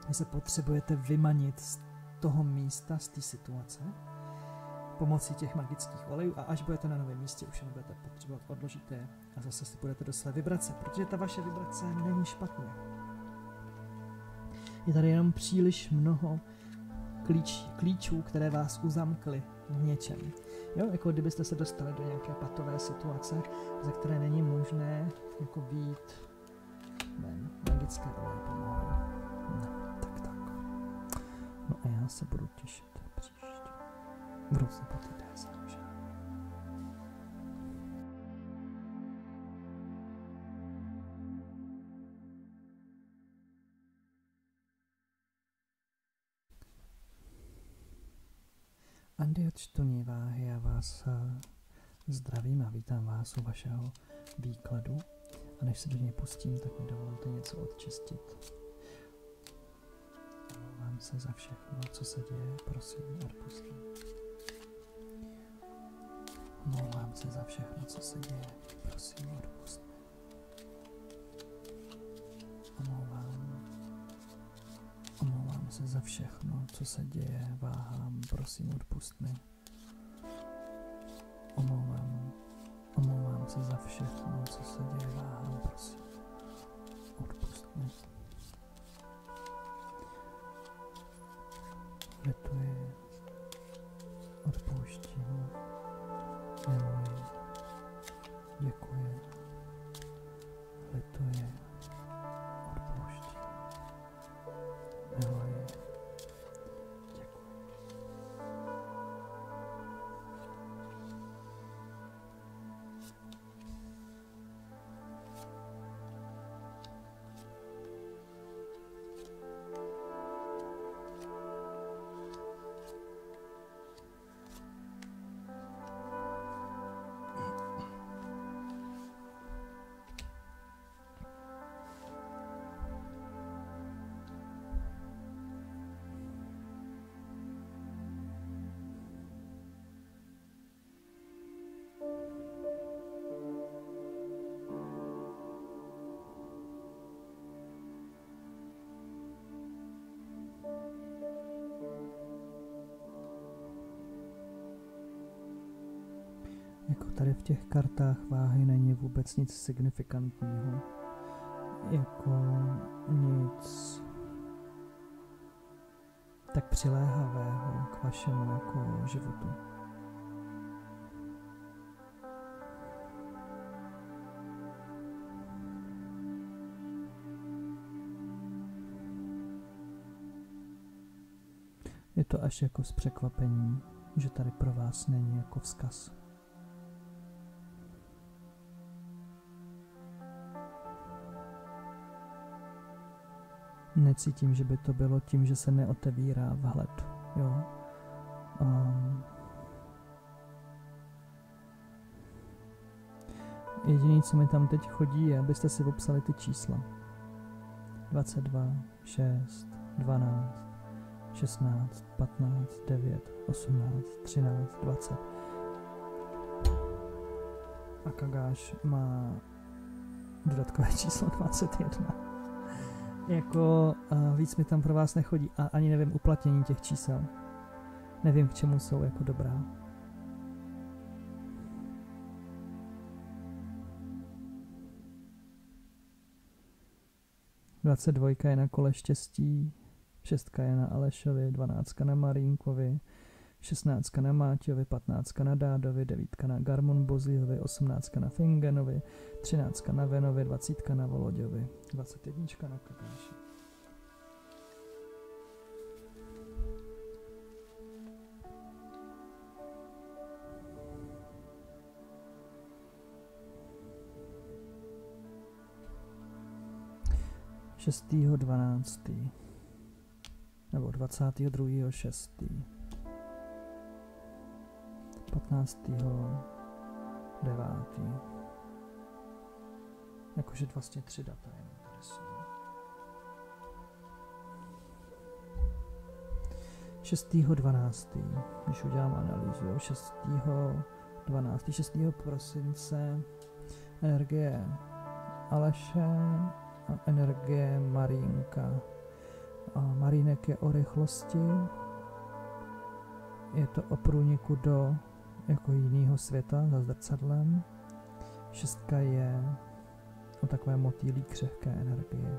Vy se potřebujete vymanit z toho místa, z té situace, pomocí těch magických olejů a až budete na novém místě, už je nebudete potřebovat, odložíte je a zase si budete do své vibrace, protože ta vaše vibrace není špatně. Je tady jenom příliš mnoho klíč, klíčů, které vás uzamkly v něčem. Jo, jako kdybyste se dostali do nějaké patové situace, ze které není možné jako být ven. Magické oleje pomohou. No, tak tak. No a já se budu těšit příště. V roce po té Andy od Čtoní váhy, já vás eh, zdravím a vítám vás u vašeho výkladu. A než se do něj pustím, tak mi dovolte něco odčistit. Omlouvám se za všechno, co se děje, prosím, odpustím. Omlouvám se za všechno, co se děje, prosím, odpustím. Se za všechno, co se děje, váhám, prosím, odpust mi. Omlouvám. Omlouvám se za všechno, co se děje, váhám, prosím. Odpust mi. Tady v těch kartách váhy není vůbec nic signifikantního. Jako nic tak přiléhavého k vašemu jako životu. Je to až jako s překvapením, že tady pro vás není jako vzkaz. Necítím, že by to bylo tím, že se neotevírá vhled. Jo. Um, jediné, co mi tam teď chodí, je, abyste si popsali ty čísla. 22, 6, 12, 16, 15, 9, 18, 13, 20. A Kagáš má dodatkové číslo 21. Jako uh, víc mi tam pro vás nechodí a ani nevím uplatnění těch čísel. Nevím, k čemu jsou jako dobrá. Dvacet dvojka je na kole štěstí, šestka je na Alešovi, dvanáctka na Marínkovi, šestnáctka na Máťovi, patnáctka na Dádovi, devítka na Garmon Bozlíhovi, osmnáctka na Fingenovi, třináctka na Venovi, dvacítka na Voloďovi, dvacet jednička na Kakáši. Šestýho dvanáctý nebo 22. 6. 15. 9. Jakože vlastně tři data jenom tady jsou. 6. 12. Když udělám analýzu, 6. 12. 6. prosince energie Aleše a energie Marínka a Marínek je o rychlosti, je to o průniku do jako jiného světa za zrcadlem. Šestka je o takové motýlí křehké energie,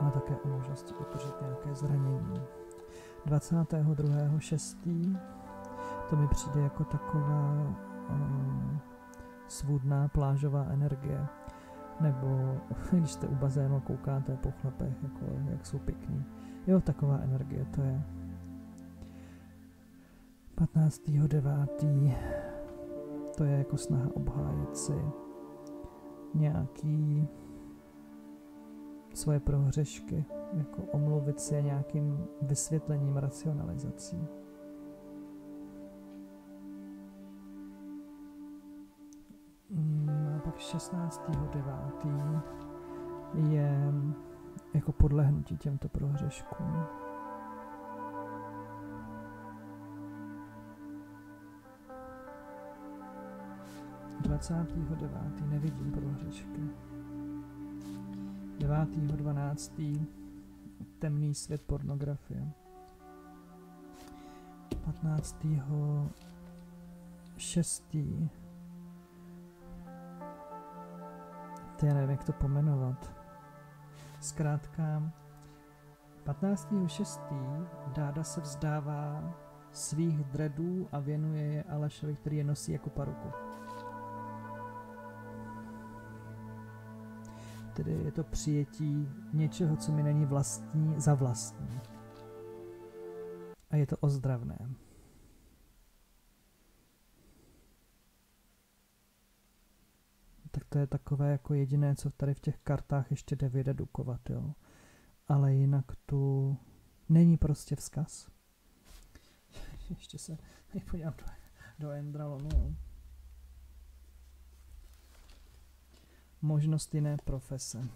ale také o možnosti utržit nějaké zranění. 22.6. to mi přijde jako taková um, svůdná plážová energie, nebo když jste u bazénu koukáte po chlapech, jako, jak jsou pěkní. Jo, taková energie to je. 15.9. To je jako snaha obhájit si nějaký svoje prohřešky, jako omluvit si nějakým vysvětlením, racionalizací. Mm, a pak 16.9. je jako podlehnutí těmto prohřeškům. Dvacátýho devátý nevidím prohřešky. Devátýho dvanáctý temný svět pornografie. Patnáctýho šestý to já nevím, jak to pomenovat. Zkrátka, 15.6. Dáda se vzdává svých dredů a věnuje je Alešovi, který je nosí jako paruku. Tedy je to přijetí něčeho, co mi není vlastní, za vlastní. A je to ozdravné. tak to je takové jako jediné, co tady v těch kartách ještě jde vydedukovat, jo. Ale jinak tu není prostě vzkaz. ještě se podívám do, do Endralonu, jo. Možnost jiné profese.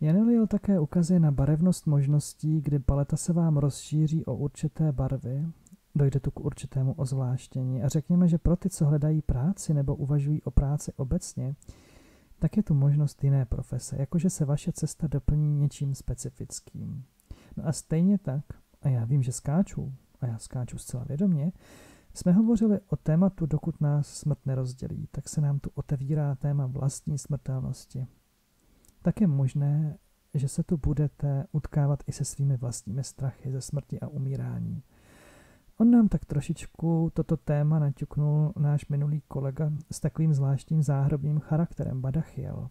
Janeliel také ukazuje na barevnost možností, kdy paleta se vám rozšíří o určité barvy dojde tu k určitému ozvláštění. A řekněme, že pro ty, co hledají práci nebo uvažují o práci obecně, tak je tu možnost jiné profese, jakože se vaše cesta doplní něčím specifickým. No a stejně tak, a já vím, že skáču, a já skáču zcela vědomě, Jsme hovořili o tématu, dokud nás smrt nerozdělí, tak se nám tu otevírá téma vlastní smrtelnosti. Tak je možné, že se tu budete utkávat i se svými vlastními strachy ze smrti a umírání. On nám tak trošičku toto téma naťuknul náš minulý kolega s takovým zvláštním záhrobním charakterem Badachiel.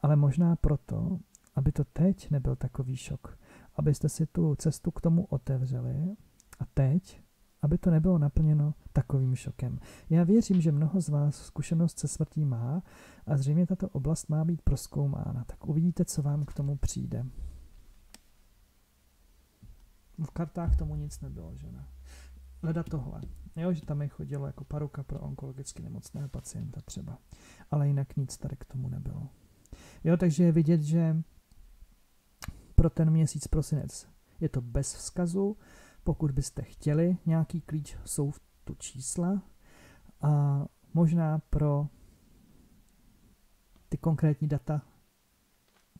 Ale možná proto, aby to teď nebyl takový šok, abyste si tu cestu k tomu otevřeli a teď, aby to nebylo naplněno takovým šokem. Já věřím, že mnoho z vás zkušenost se smrtí má a zřejmě tato oblast má být proskoumána. Tak uvidíte, co vám k tomu přijde. V kartách tomu nic nebylo, že ne? Leda tohle. Jo, že tam je chodilo jako paruka pro onkologicky nemocného pacienta třeba. Ale jinak nic tady k tomu nebylo. Jo, takže je vidět, že pro ten měsíc prosinec je to bez vzkazu. Pokud byste chtěli nějaký klíč, jsou tu čísla. A možná pro ty konkrétní data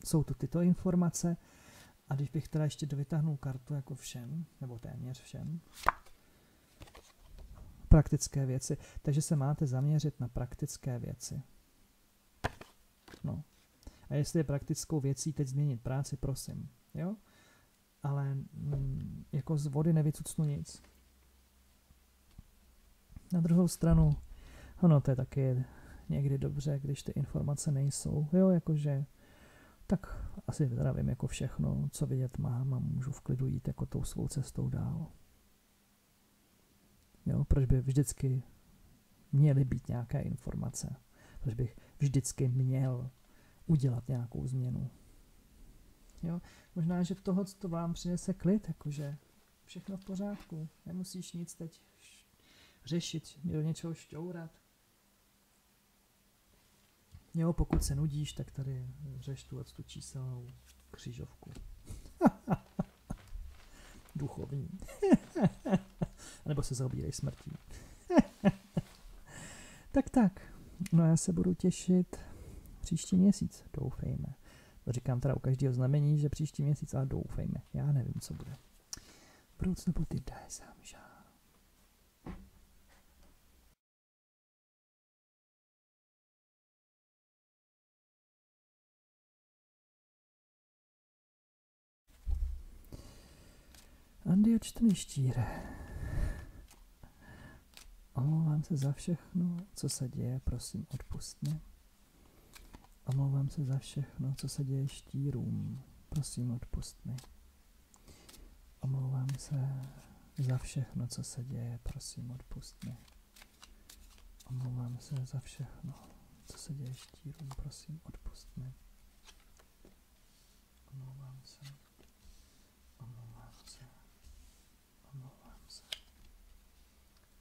jsou tu tyto informace. A když bych teda ještě dovytáhnul kartu jako všem, nebo téměř všem, praktické věci. Takže se máte zaměřit na praktické věci. No. A jestli je praktickou věcí teď změnit práci, prosím. Jo? Ale mm, jako z vody nevycucnu nic. Na druhou stranu, ono to je taky někdy dobře, když ty informace nejsou. Jo, jakože tak asi teda vím jako všechno, co vidět mám a můžu v klidu jít jako tou svou cestou dál. Jo, proč by vždycky měly být nějaké informace? Proč bych vždycky měl udělat nějakou změnu? Jo, možná, že v toho to vám přinese klid, jakože všechno v pořádku, nemusíš nic teď řešit, do něčeho šťourat. Jo, pokud se nudíš, tak tady řeš tu, tu číselnou křižovku. Duchovní. nebo se zaobírej smrtí. tak tak, no já se budu těšit příští měsíc, doufejme. To říkám teda u každého znamení, že příští měsíc, ale doufejme. Já nevím, co bude. Budoucnu ty sám žár. Andy očtený štíre. Omlouvám se za všechno, co se děje, prosím, odpust mě. Omlouvám se za všechno, co se děje štírům, prosím, odpust mi. Omlouvám se za všechno, co se děje, prosím, odpust mi. Omlouvám se za všechno, co se děje štírům, prosím, odpust mi. Omlouvám se. Omlouvám se. Omlouvám se.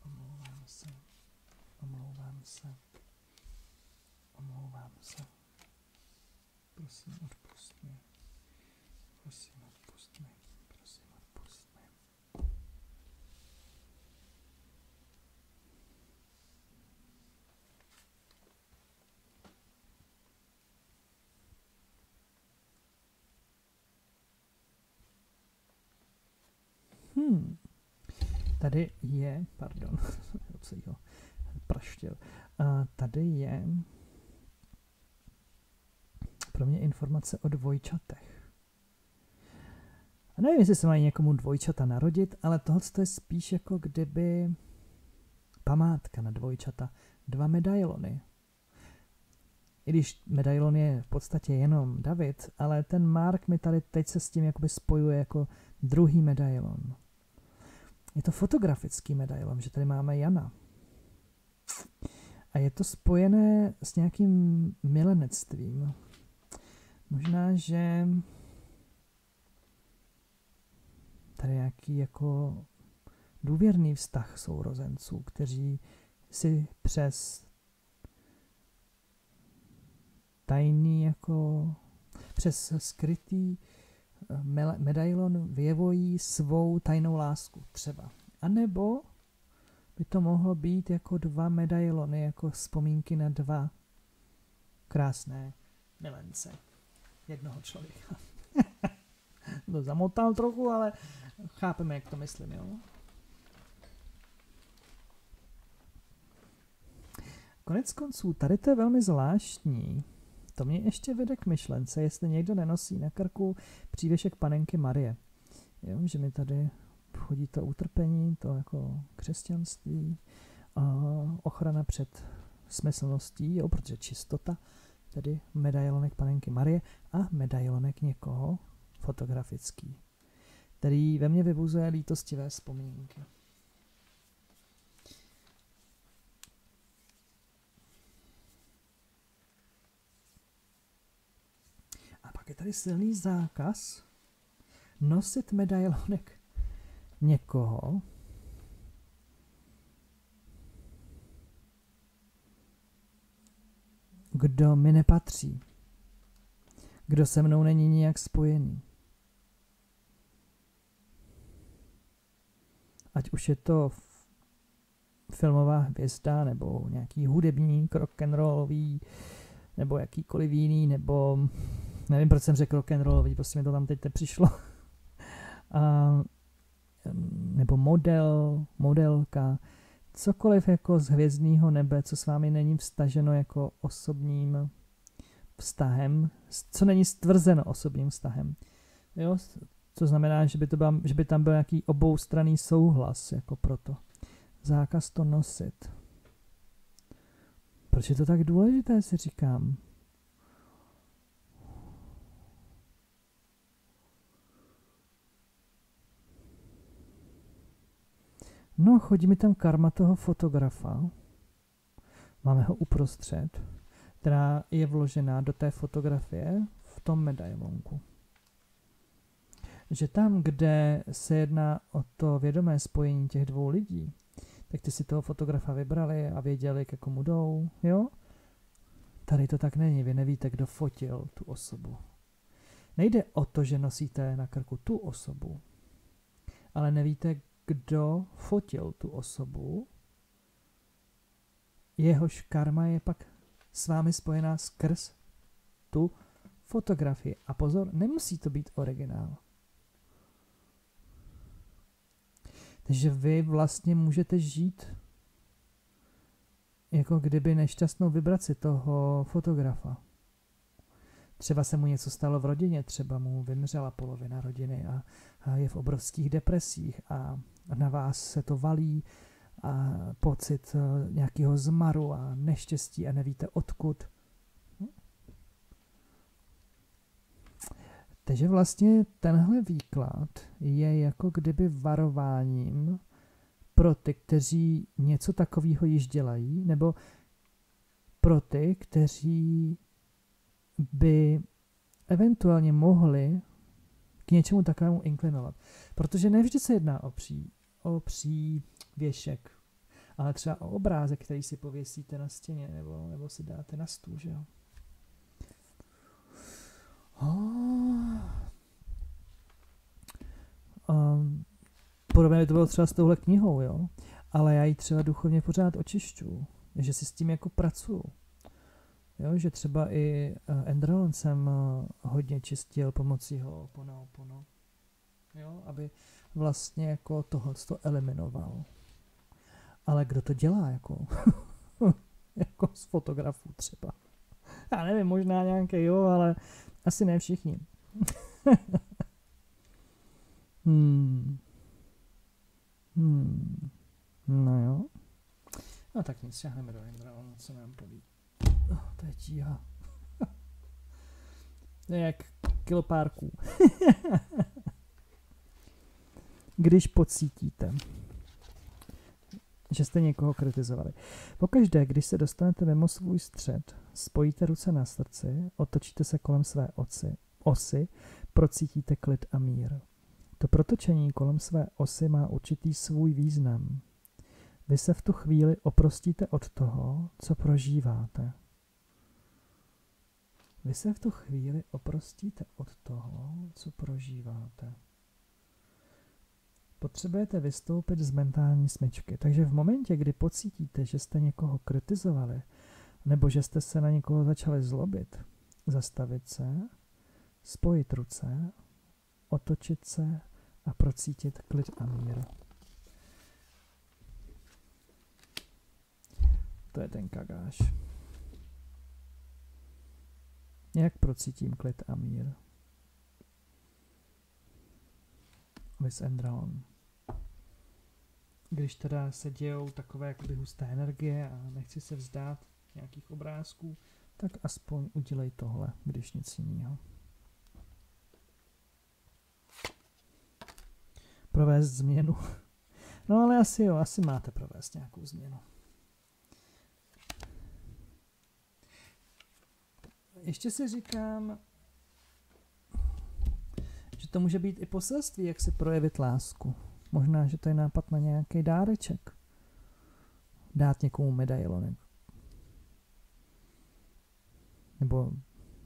Omlouvám se. Omlouvám se. Omlouvám se. Prosím, odpust mi. Prosím, odpust mi. Prosím, odpust mi. Hmm. Tady je, pardon, jo, praštil. Uh, tady je mě informace o dvojčatech. A nevím, jestli se mají někomu dvojčata narodit, ale tohle je spíš jako kdyby památka na dvojčata. Dva medailony. I když medailon je v podstatě jenom David, ale ten Mark mi tady teď se s tím jakoby spojuje jako druhý medailon. Je to fotografický medailon, že tady máme Jana. A je to spojené s nějakým milenectvím. Možná, že tady nějaký jako důvěrný vztah sourozenců, kteří si přes tajný jako přes skrytý eh, medailon vyjevují svou tajnou lásku třeba. A nebo by to mohlo být jako dva medailony, jako vzpomínky na dva krásné milence jednoho člověka. to zamotal trochu, ale chápeme, jak to myslím, jo? Konec konců, tady to je velmi zvláštní. To mě ještě vede k myšlence, jestli někdo nenosí na krku přívěšek panenky Marie. Jo, že mi tady chodí to utrpení, to jako křesťanství, a ochrana před smyslností, jo, protože čistota, tedy medailonek panenky Marie a medailonek někoho fotografický, který ve mně vybuzuje lítostivé vzpomínky. A pak je tady silný zákaz nosit medailonek někoho, kdo mi nepatří, kdo se mnou není nijak spojený. Ať už je to filmová hvězda, nebo nějaký hudební, rock'n'rollový, nebo jakýkoliv jiný, nebo nevím, proč jsem řekl rock'n'rollový, prostě mi to tam teď přišlo. A, nebo model, modelka, cokoliv jako z hvězdného nebe, co s vámi není vstaženo jako osobním vztahem, co není stvrzeno osobním vztahem. Jo? Co znamená, že by, to byl, že by tam byl nějaký oboustranný souhlas jako proto. Zákaz to nosit. Proč je to tak důležité, si říkám. No, chodí mi tam karma toho fotografa. Máme ho uprostřed, která je vložená do té fotografie v tom medailonku. Že tam, kde se jedná o to vědomé spojení těch dvou lidí, tak ty si toho fotografa vybrali a věděli, k komu jdou, jo? Tady to tak není, vy nevíte, kdo fotil tu osobu. Nejde o to, že nosíte na krku tu osobu, ale nevíte, kdo fotil tu osobu, jehož karma je pak s vámi spojená skrz tu fotografii. A pozor, nemusí to být originál. Takže vy vlastně můžete žít jako kdyby nešťastnou vibraci toho fotografa. Třeba se mu něco stalo v rodině, třeba mu vymřela polovina rodiny a, je v obrovských depresích a na vás se to valí a pocit eh, nějakého zmaru a neštěstí a nevíte odkud. Takže vlastně tenhle výklad je jako kdyby varováním pro ty, kteří něco takového již dělají, nebo pro ty, kteří by eventuálně mohli k něčemu takovému inklinovat. Protože nevždy se jedná o, pří, o přívěšek, ale třeba o obrázek, který si pověsíte na stěně nebo, nebo si dáte na stůl, že jo. Oh. Um, podobně by to bylo třeba s touhle knihou, jo. Ale já ji třeba duchovně pořád očišťu, že si s tím jako pracuju. Jo, že třeba i uh, Endralon jsem uh, hodně čistil pomocí ho opono, opono. Jo, aby vlastně jako tohle to eliminoval. Ale kdo to dělá jako? jako z fotografů třeba. Já nevím, možná nějaké jo, ale asi ne všichni. hmm. Hmm. No jo. No tak nic, šáhneme do Endralonu, co nám poví. Oh, to je tíha. to je jak kilo párků. Když pocítíte, že jste někoho kritizovali. Pokaždé, když se dostanete mimo svůj střed, spojíte ruce na srdci, otočíte se kolem své oci, osy, procítíte klid a mír. To protočení kolem své osy má určitý svůj význam. Vy se v tu chvíli oprostíte od toho, co prožíváte. Vy se v tu chvíli oprostíte od toho, co prožíváte. Potřebujete vystoupit z mentální smyčky. Takže v momentě, kdy pocítíte, že jste někoho kritizovali, nebo že jste se na někoho začali zlobit, zastavit se, spojit ruce, otočit se a procítit klid a mír. to je ten kagáš. Jak procítím klid a mír? Vis Endraon. Když teda se dějou takové jakoby husté energie a nechci se vzdát nějakých obrázků, tak aspoň udělej tohle, když nic jiného. Provést změnu. No ale asi jo, asi máte provést nějakou změnu. Ještě si říkám, že to může být i poselství, jak si projevit lásku. Možná, že to je nápad na nějaký dáreček. Dát někomu medailonek. Nebo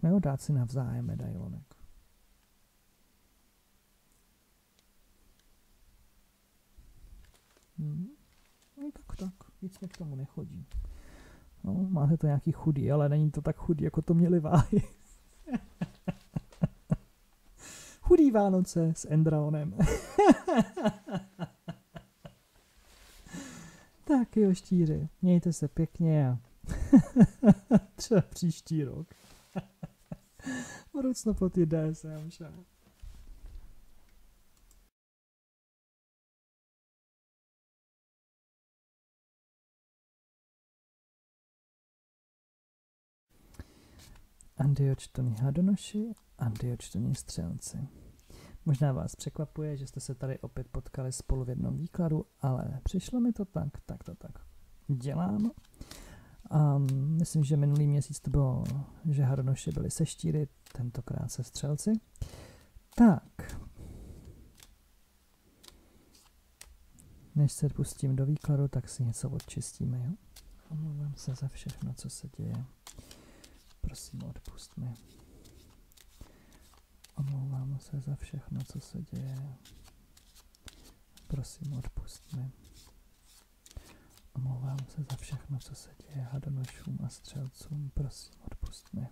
jo, dát si navzájem medailonek. Hmm. No tak, tak. Víc mi k tomu nechodí. No, máte to nějaký chudý, ale není to tak chudý, jako to měli váhy. chudý Vánoce s Endraonem. tak jo, štíři, mějte se pěkně a třeba příští rok. Budoucno pod DSM, šá. Andiočtoni hadonoši, andiočtoni střelci. Možná vás překvapuje, že jste se tady opět potkali spolu v jednom výkladu, ale přišlo mi to tak, tak to tak dělám. A myslím, že minulý měsíc to bylo, že hadonoši byli se štíry, tentokrát se střelci. Tak. Než se pustím do výkladu, tak si něco odčistíme, jo? Omlouvám se za všechno, co se děje. Prosím, odpust mi. Omlouvám se za všechno, co se děje. Prosím, odpust mi. Omlouvám se za všechno, co se děje hadonošům a střelcům. Prosím, odpust mi.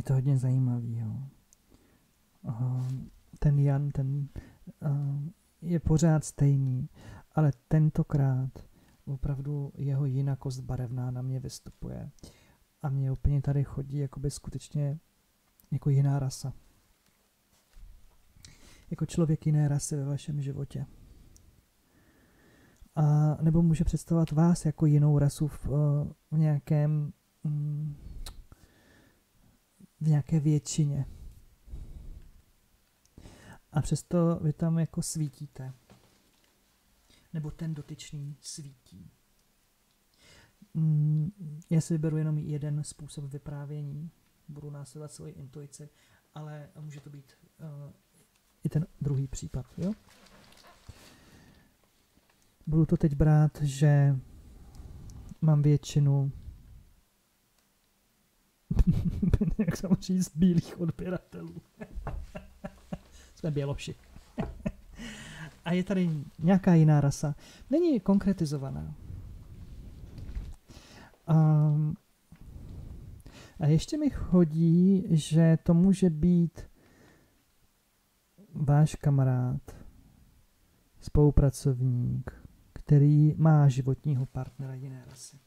je to hodně zajímavý. Jo. ten Jan, ten je pořád stejný, ale tentokrát opravdu jeho jinakost barevná na mě vystupuje. A mě úplně tady chodí jakoby skutečně jako jiná rasa. Jako člověk jiné rasy ve vašem životě. A nebo může představovat vás jako jinou rasu v, v nějakém v nějaké většině. A přesto vy tam jako svítíte. Nebo ten dotyčný svítí. Mm, já si vyberu jenom jeden způsob vyprávění. Budu následovat svoji intuici, ale může to být uh, i ten druhý případ. Jo? Budu to teď brát, že mám většinu jak se říct, bílých odběratelů. Jsme běloši. a je tady nějaká jiná rasa. Není konkretizovaná. Um, a ještě mi chodí, že to může být váš kamarád, spolupracovník, který má životního partnera jiné rasy.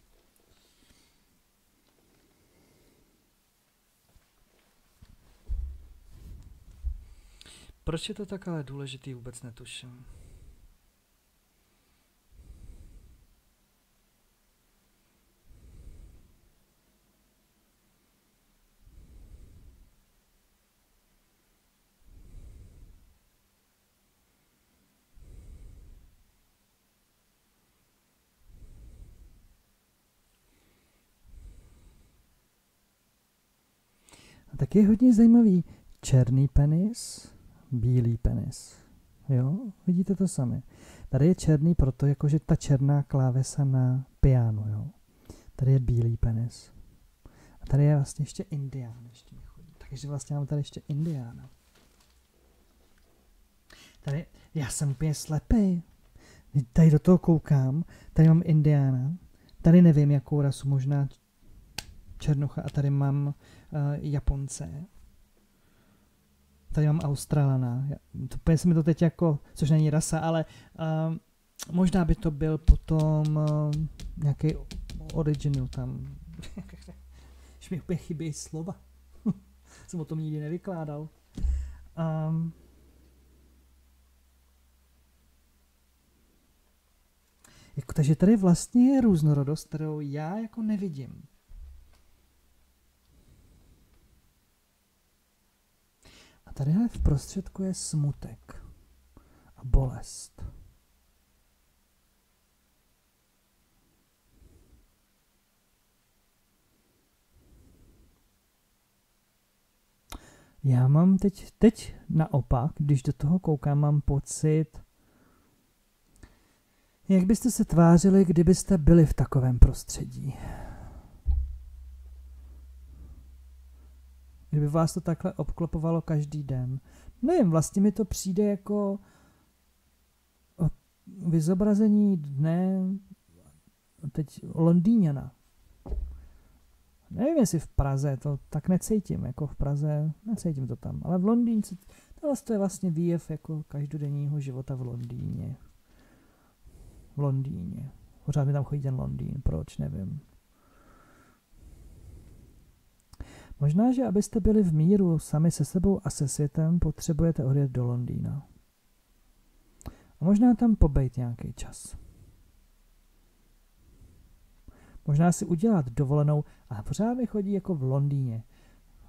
Proč je to tak ale důležitý, vůbec netuším. A tak je hodně zajímavý černý penis, bílý penis. Jo, vidíte to sami. Tady je černý proto, jakože ta černá klávesa na piano, jo. Tady je bílý penis. A tady je vlastně ještě indián, ještě chodí. Takže vlastně mám tady ještě indiána. Tady, já jsem úplně slepý. Tady do toho koukám, tady mám indiána, tady nevím, jakou rasu, možná černocha a tady mám uh, Japonce. Tady mám Australana. To úplně se mi to teď jako, což není rasa, ale uh, možná by to byl potom uh, nějaký original tam. Už mi úplně chybí slova. jsem o tom nikdy nevykládal. Um, jako, takže tady vlastně je různorodost, kterou já jako nevidím. Tadyhle v prostředku je smutek a bolest. Já mám teď, teď naopak, když do toho koukám, mám pocit, jak byste se tvářili, kdybyste byli v takovém prostředí. Kdyby vás to takhle obklopovalo každý den. Nevím, vlastně mi to přijde jako vyzobrazení dne teď Londýňana. Nevím, jestli v Praze, to tak necítím, jako v Praze, necítím to tam, ale v Londýnce, to je vlastně výjev jako každodenního života v Londýně. V Londýně. Pořád mi tam chodí ten Londýn, proč, nevím. Možná, že abyste byli v míru sami se sebou a se světem, potřebujete odjet do Londýna. A možná tam pobejt nějaký čas. Možná si udělat dovolenou, a pořád mi chodí jako v Londýně.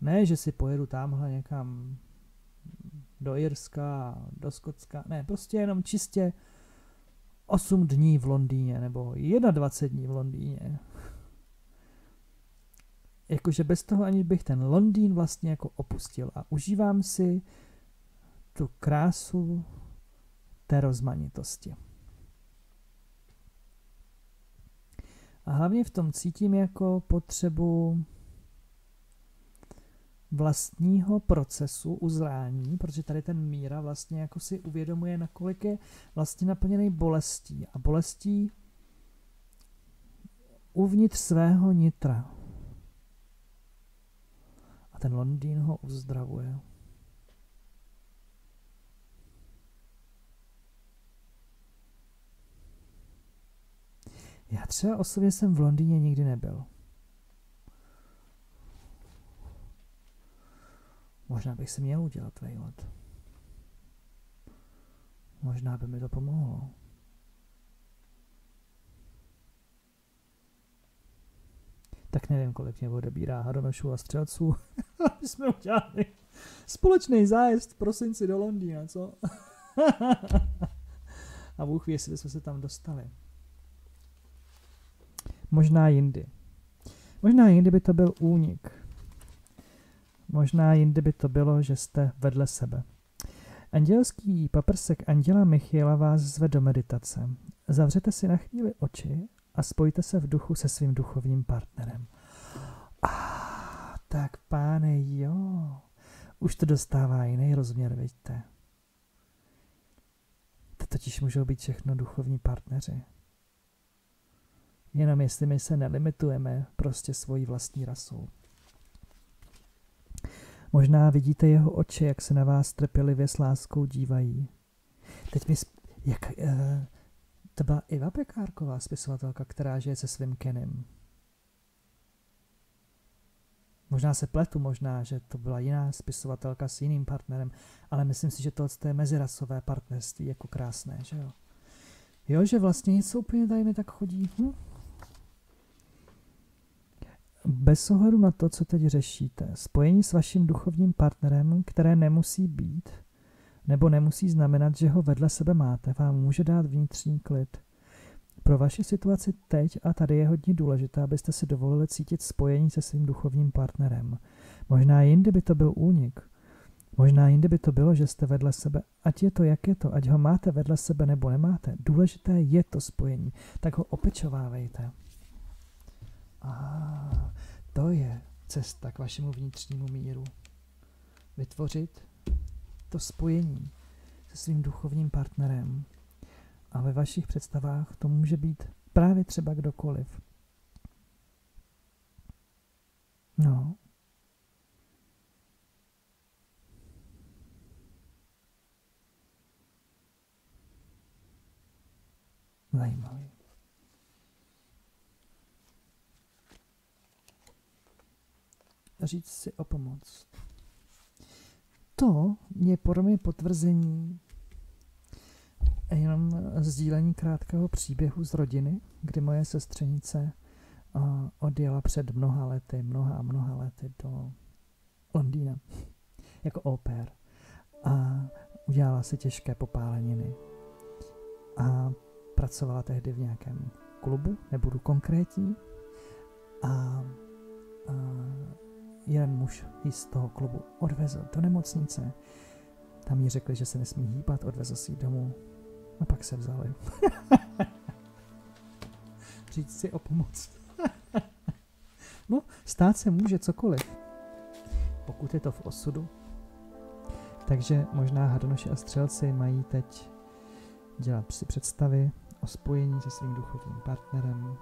Ne, že si pojedu tamhle někam do Irska, do Skotska, ne, prostě jenom čistě 8 dní v Londýně, nebo 21 dní v Londýně jakože bez toho, aniž bych ten Londýn vlastně jako opustil. A užívám si tu krásu té rozmanitosti. A hlavně v tom cítím jako potřebu vlastního procesu uzrání, protože tady ten míra vlastně jako si uvědomuje, nakolik je vlastně naplněný bolestí. A bolestí uvnitř svého nitra ten Londýn ho uzdravuje. Já třeba osobně jsem v Londýně nikdy nebyl. Možná bych si měl udělat vejlet. Možná by mi to pomohlo. Tak nevím, kolik mě odebírá hadonošů a střelců. My jsme udělali společný zájezd v prosinci do Londýna, co? a Bůh ví, jestli jsme se tam dostali. Možná jindy. Možná jindy by to byl únik. Možná jindy by to bylo, že jste vedle sebe. Andělský paprsek Anděla Michiela vás zve do meditace. Zavřete si na chvíli oči a spojte se v duchu se svým duchovním partnerem. Ah, tak páne, jo. Už to dostává jiný rozměr, vidíte. To totiž můžou být všechno duchovní partneři. Jenom jestli my se nelimitujeme prostě svojí vlastní rasou. Možná vidíte jeho oči, jak se na vás trpělivě s láskou dívají. Teď mi, jak, uh, To byla Iva Pekárková, spisovatelka, která žije se svým Kenem. Možná se pletu, možná, že to byla jiná spisovatelka s jiným partnerem, ale myslím si, že to je mezirasové partnerství jako krásné, že jo. Jo, že vlastně něco úplně tady mi tak chodí. Hm? Bez ohledu na to, co teď řešíte, spojení s vaším duchovním partnerem, které nemusí být, nebo nemusí znamenat, že ho vedle sebe máte, vám může dát vnitřní klid. Pro vaši situaci teď a tady je hodně důležité, abyste si dovolili cítit spojení se svým duchovním partnerem. Možná jinde by to byl únik. Možná jinde by to bylo, že jste vedle sebe. Ať je to, jak je to, ať ho máte vedle sebe nebo nemáte. Důležité je to spojení. Tak ho opečovávejte. A to je cesta k vašemu vnitřnímu míru. Vytvořit to spojení se svým duchovním partnerem. A ve vašich představách to může být právě třeba kdokoliv. No. Zajímavý. Říct si o pomoc. To je pro mě potvrzení jenom sdílení krátkého příběhu z rodiny, kdy moje sestřenice odjela před mnoha lety, mnoha a mnoha lety do Londýna jako oper a udělala si těžké popáleniny a pracovala tehdy v nějakém klubu, nebudu konkrétní, a, a jeden muž z toho klubu odvezl do nemocnice. Tam jí řekli, že se nesmí hýbat, odvezl si ji domů a pak se vzali. Říct si o pomoc. no, stát se může cokoliv, pokud je to v osudu. Takže možná Hadonoši a střelci mají teď dělat si představy o spojení se svým duchovním partnerem,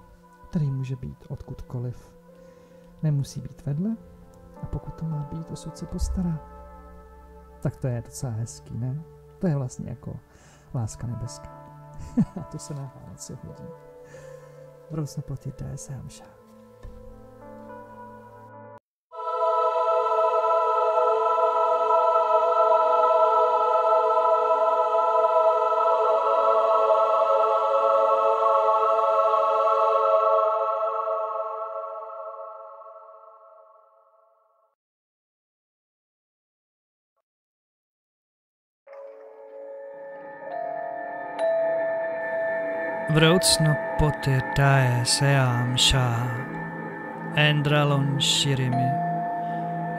který může být odkudkoliv. Nemusí být vedle a pokud to má být, osud se postará. Tak to je docela hezký, ne? To je vlastně jako láska nebeská. a to se na Vánoce hodí. Vrosno plotí DSM šák. Vraucno potir tae seam sha Endralon shirimi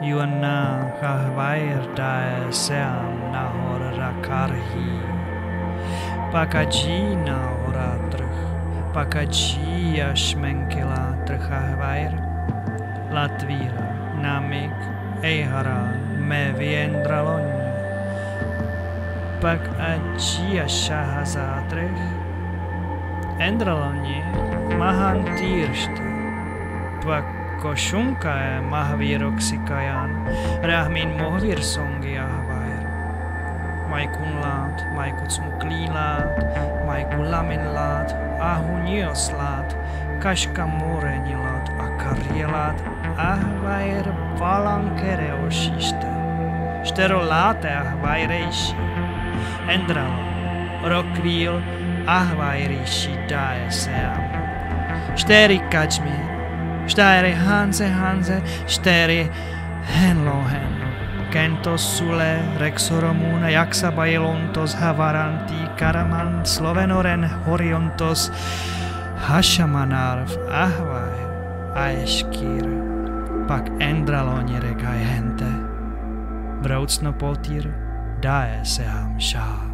Yuanna hahvair tae seam nahor rakarhi Pakaji nahor atrh Pakaji ashmenkila trhahvair Latvira namik eihara me viendralon Pak aji ashahazatrech Endralani Mahantirsta Tvakkoshunkae Mahviroksikajan Rahmin Mohvirsongi Ahvair Maikunlaat, Maikutsmuklilaat, Maikulaminlaat, Ahunioslaat, Kashkamurenilaat, Akarjelaat, Ahvair Valankereoshista, Sterolate Ahvaireishi, Endralani, Rokvil, ahvairishi daeseam. Steri kachmi, steri hanse hanse, steri henlohen. Kentos sule rexoromuna jaksa bailontos havaranti karaman slovenoren horiontos hashamanarv ahvair aeskir pak endralonire kai hente. Vraucno potir dae seam shah.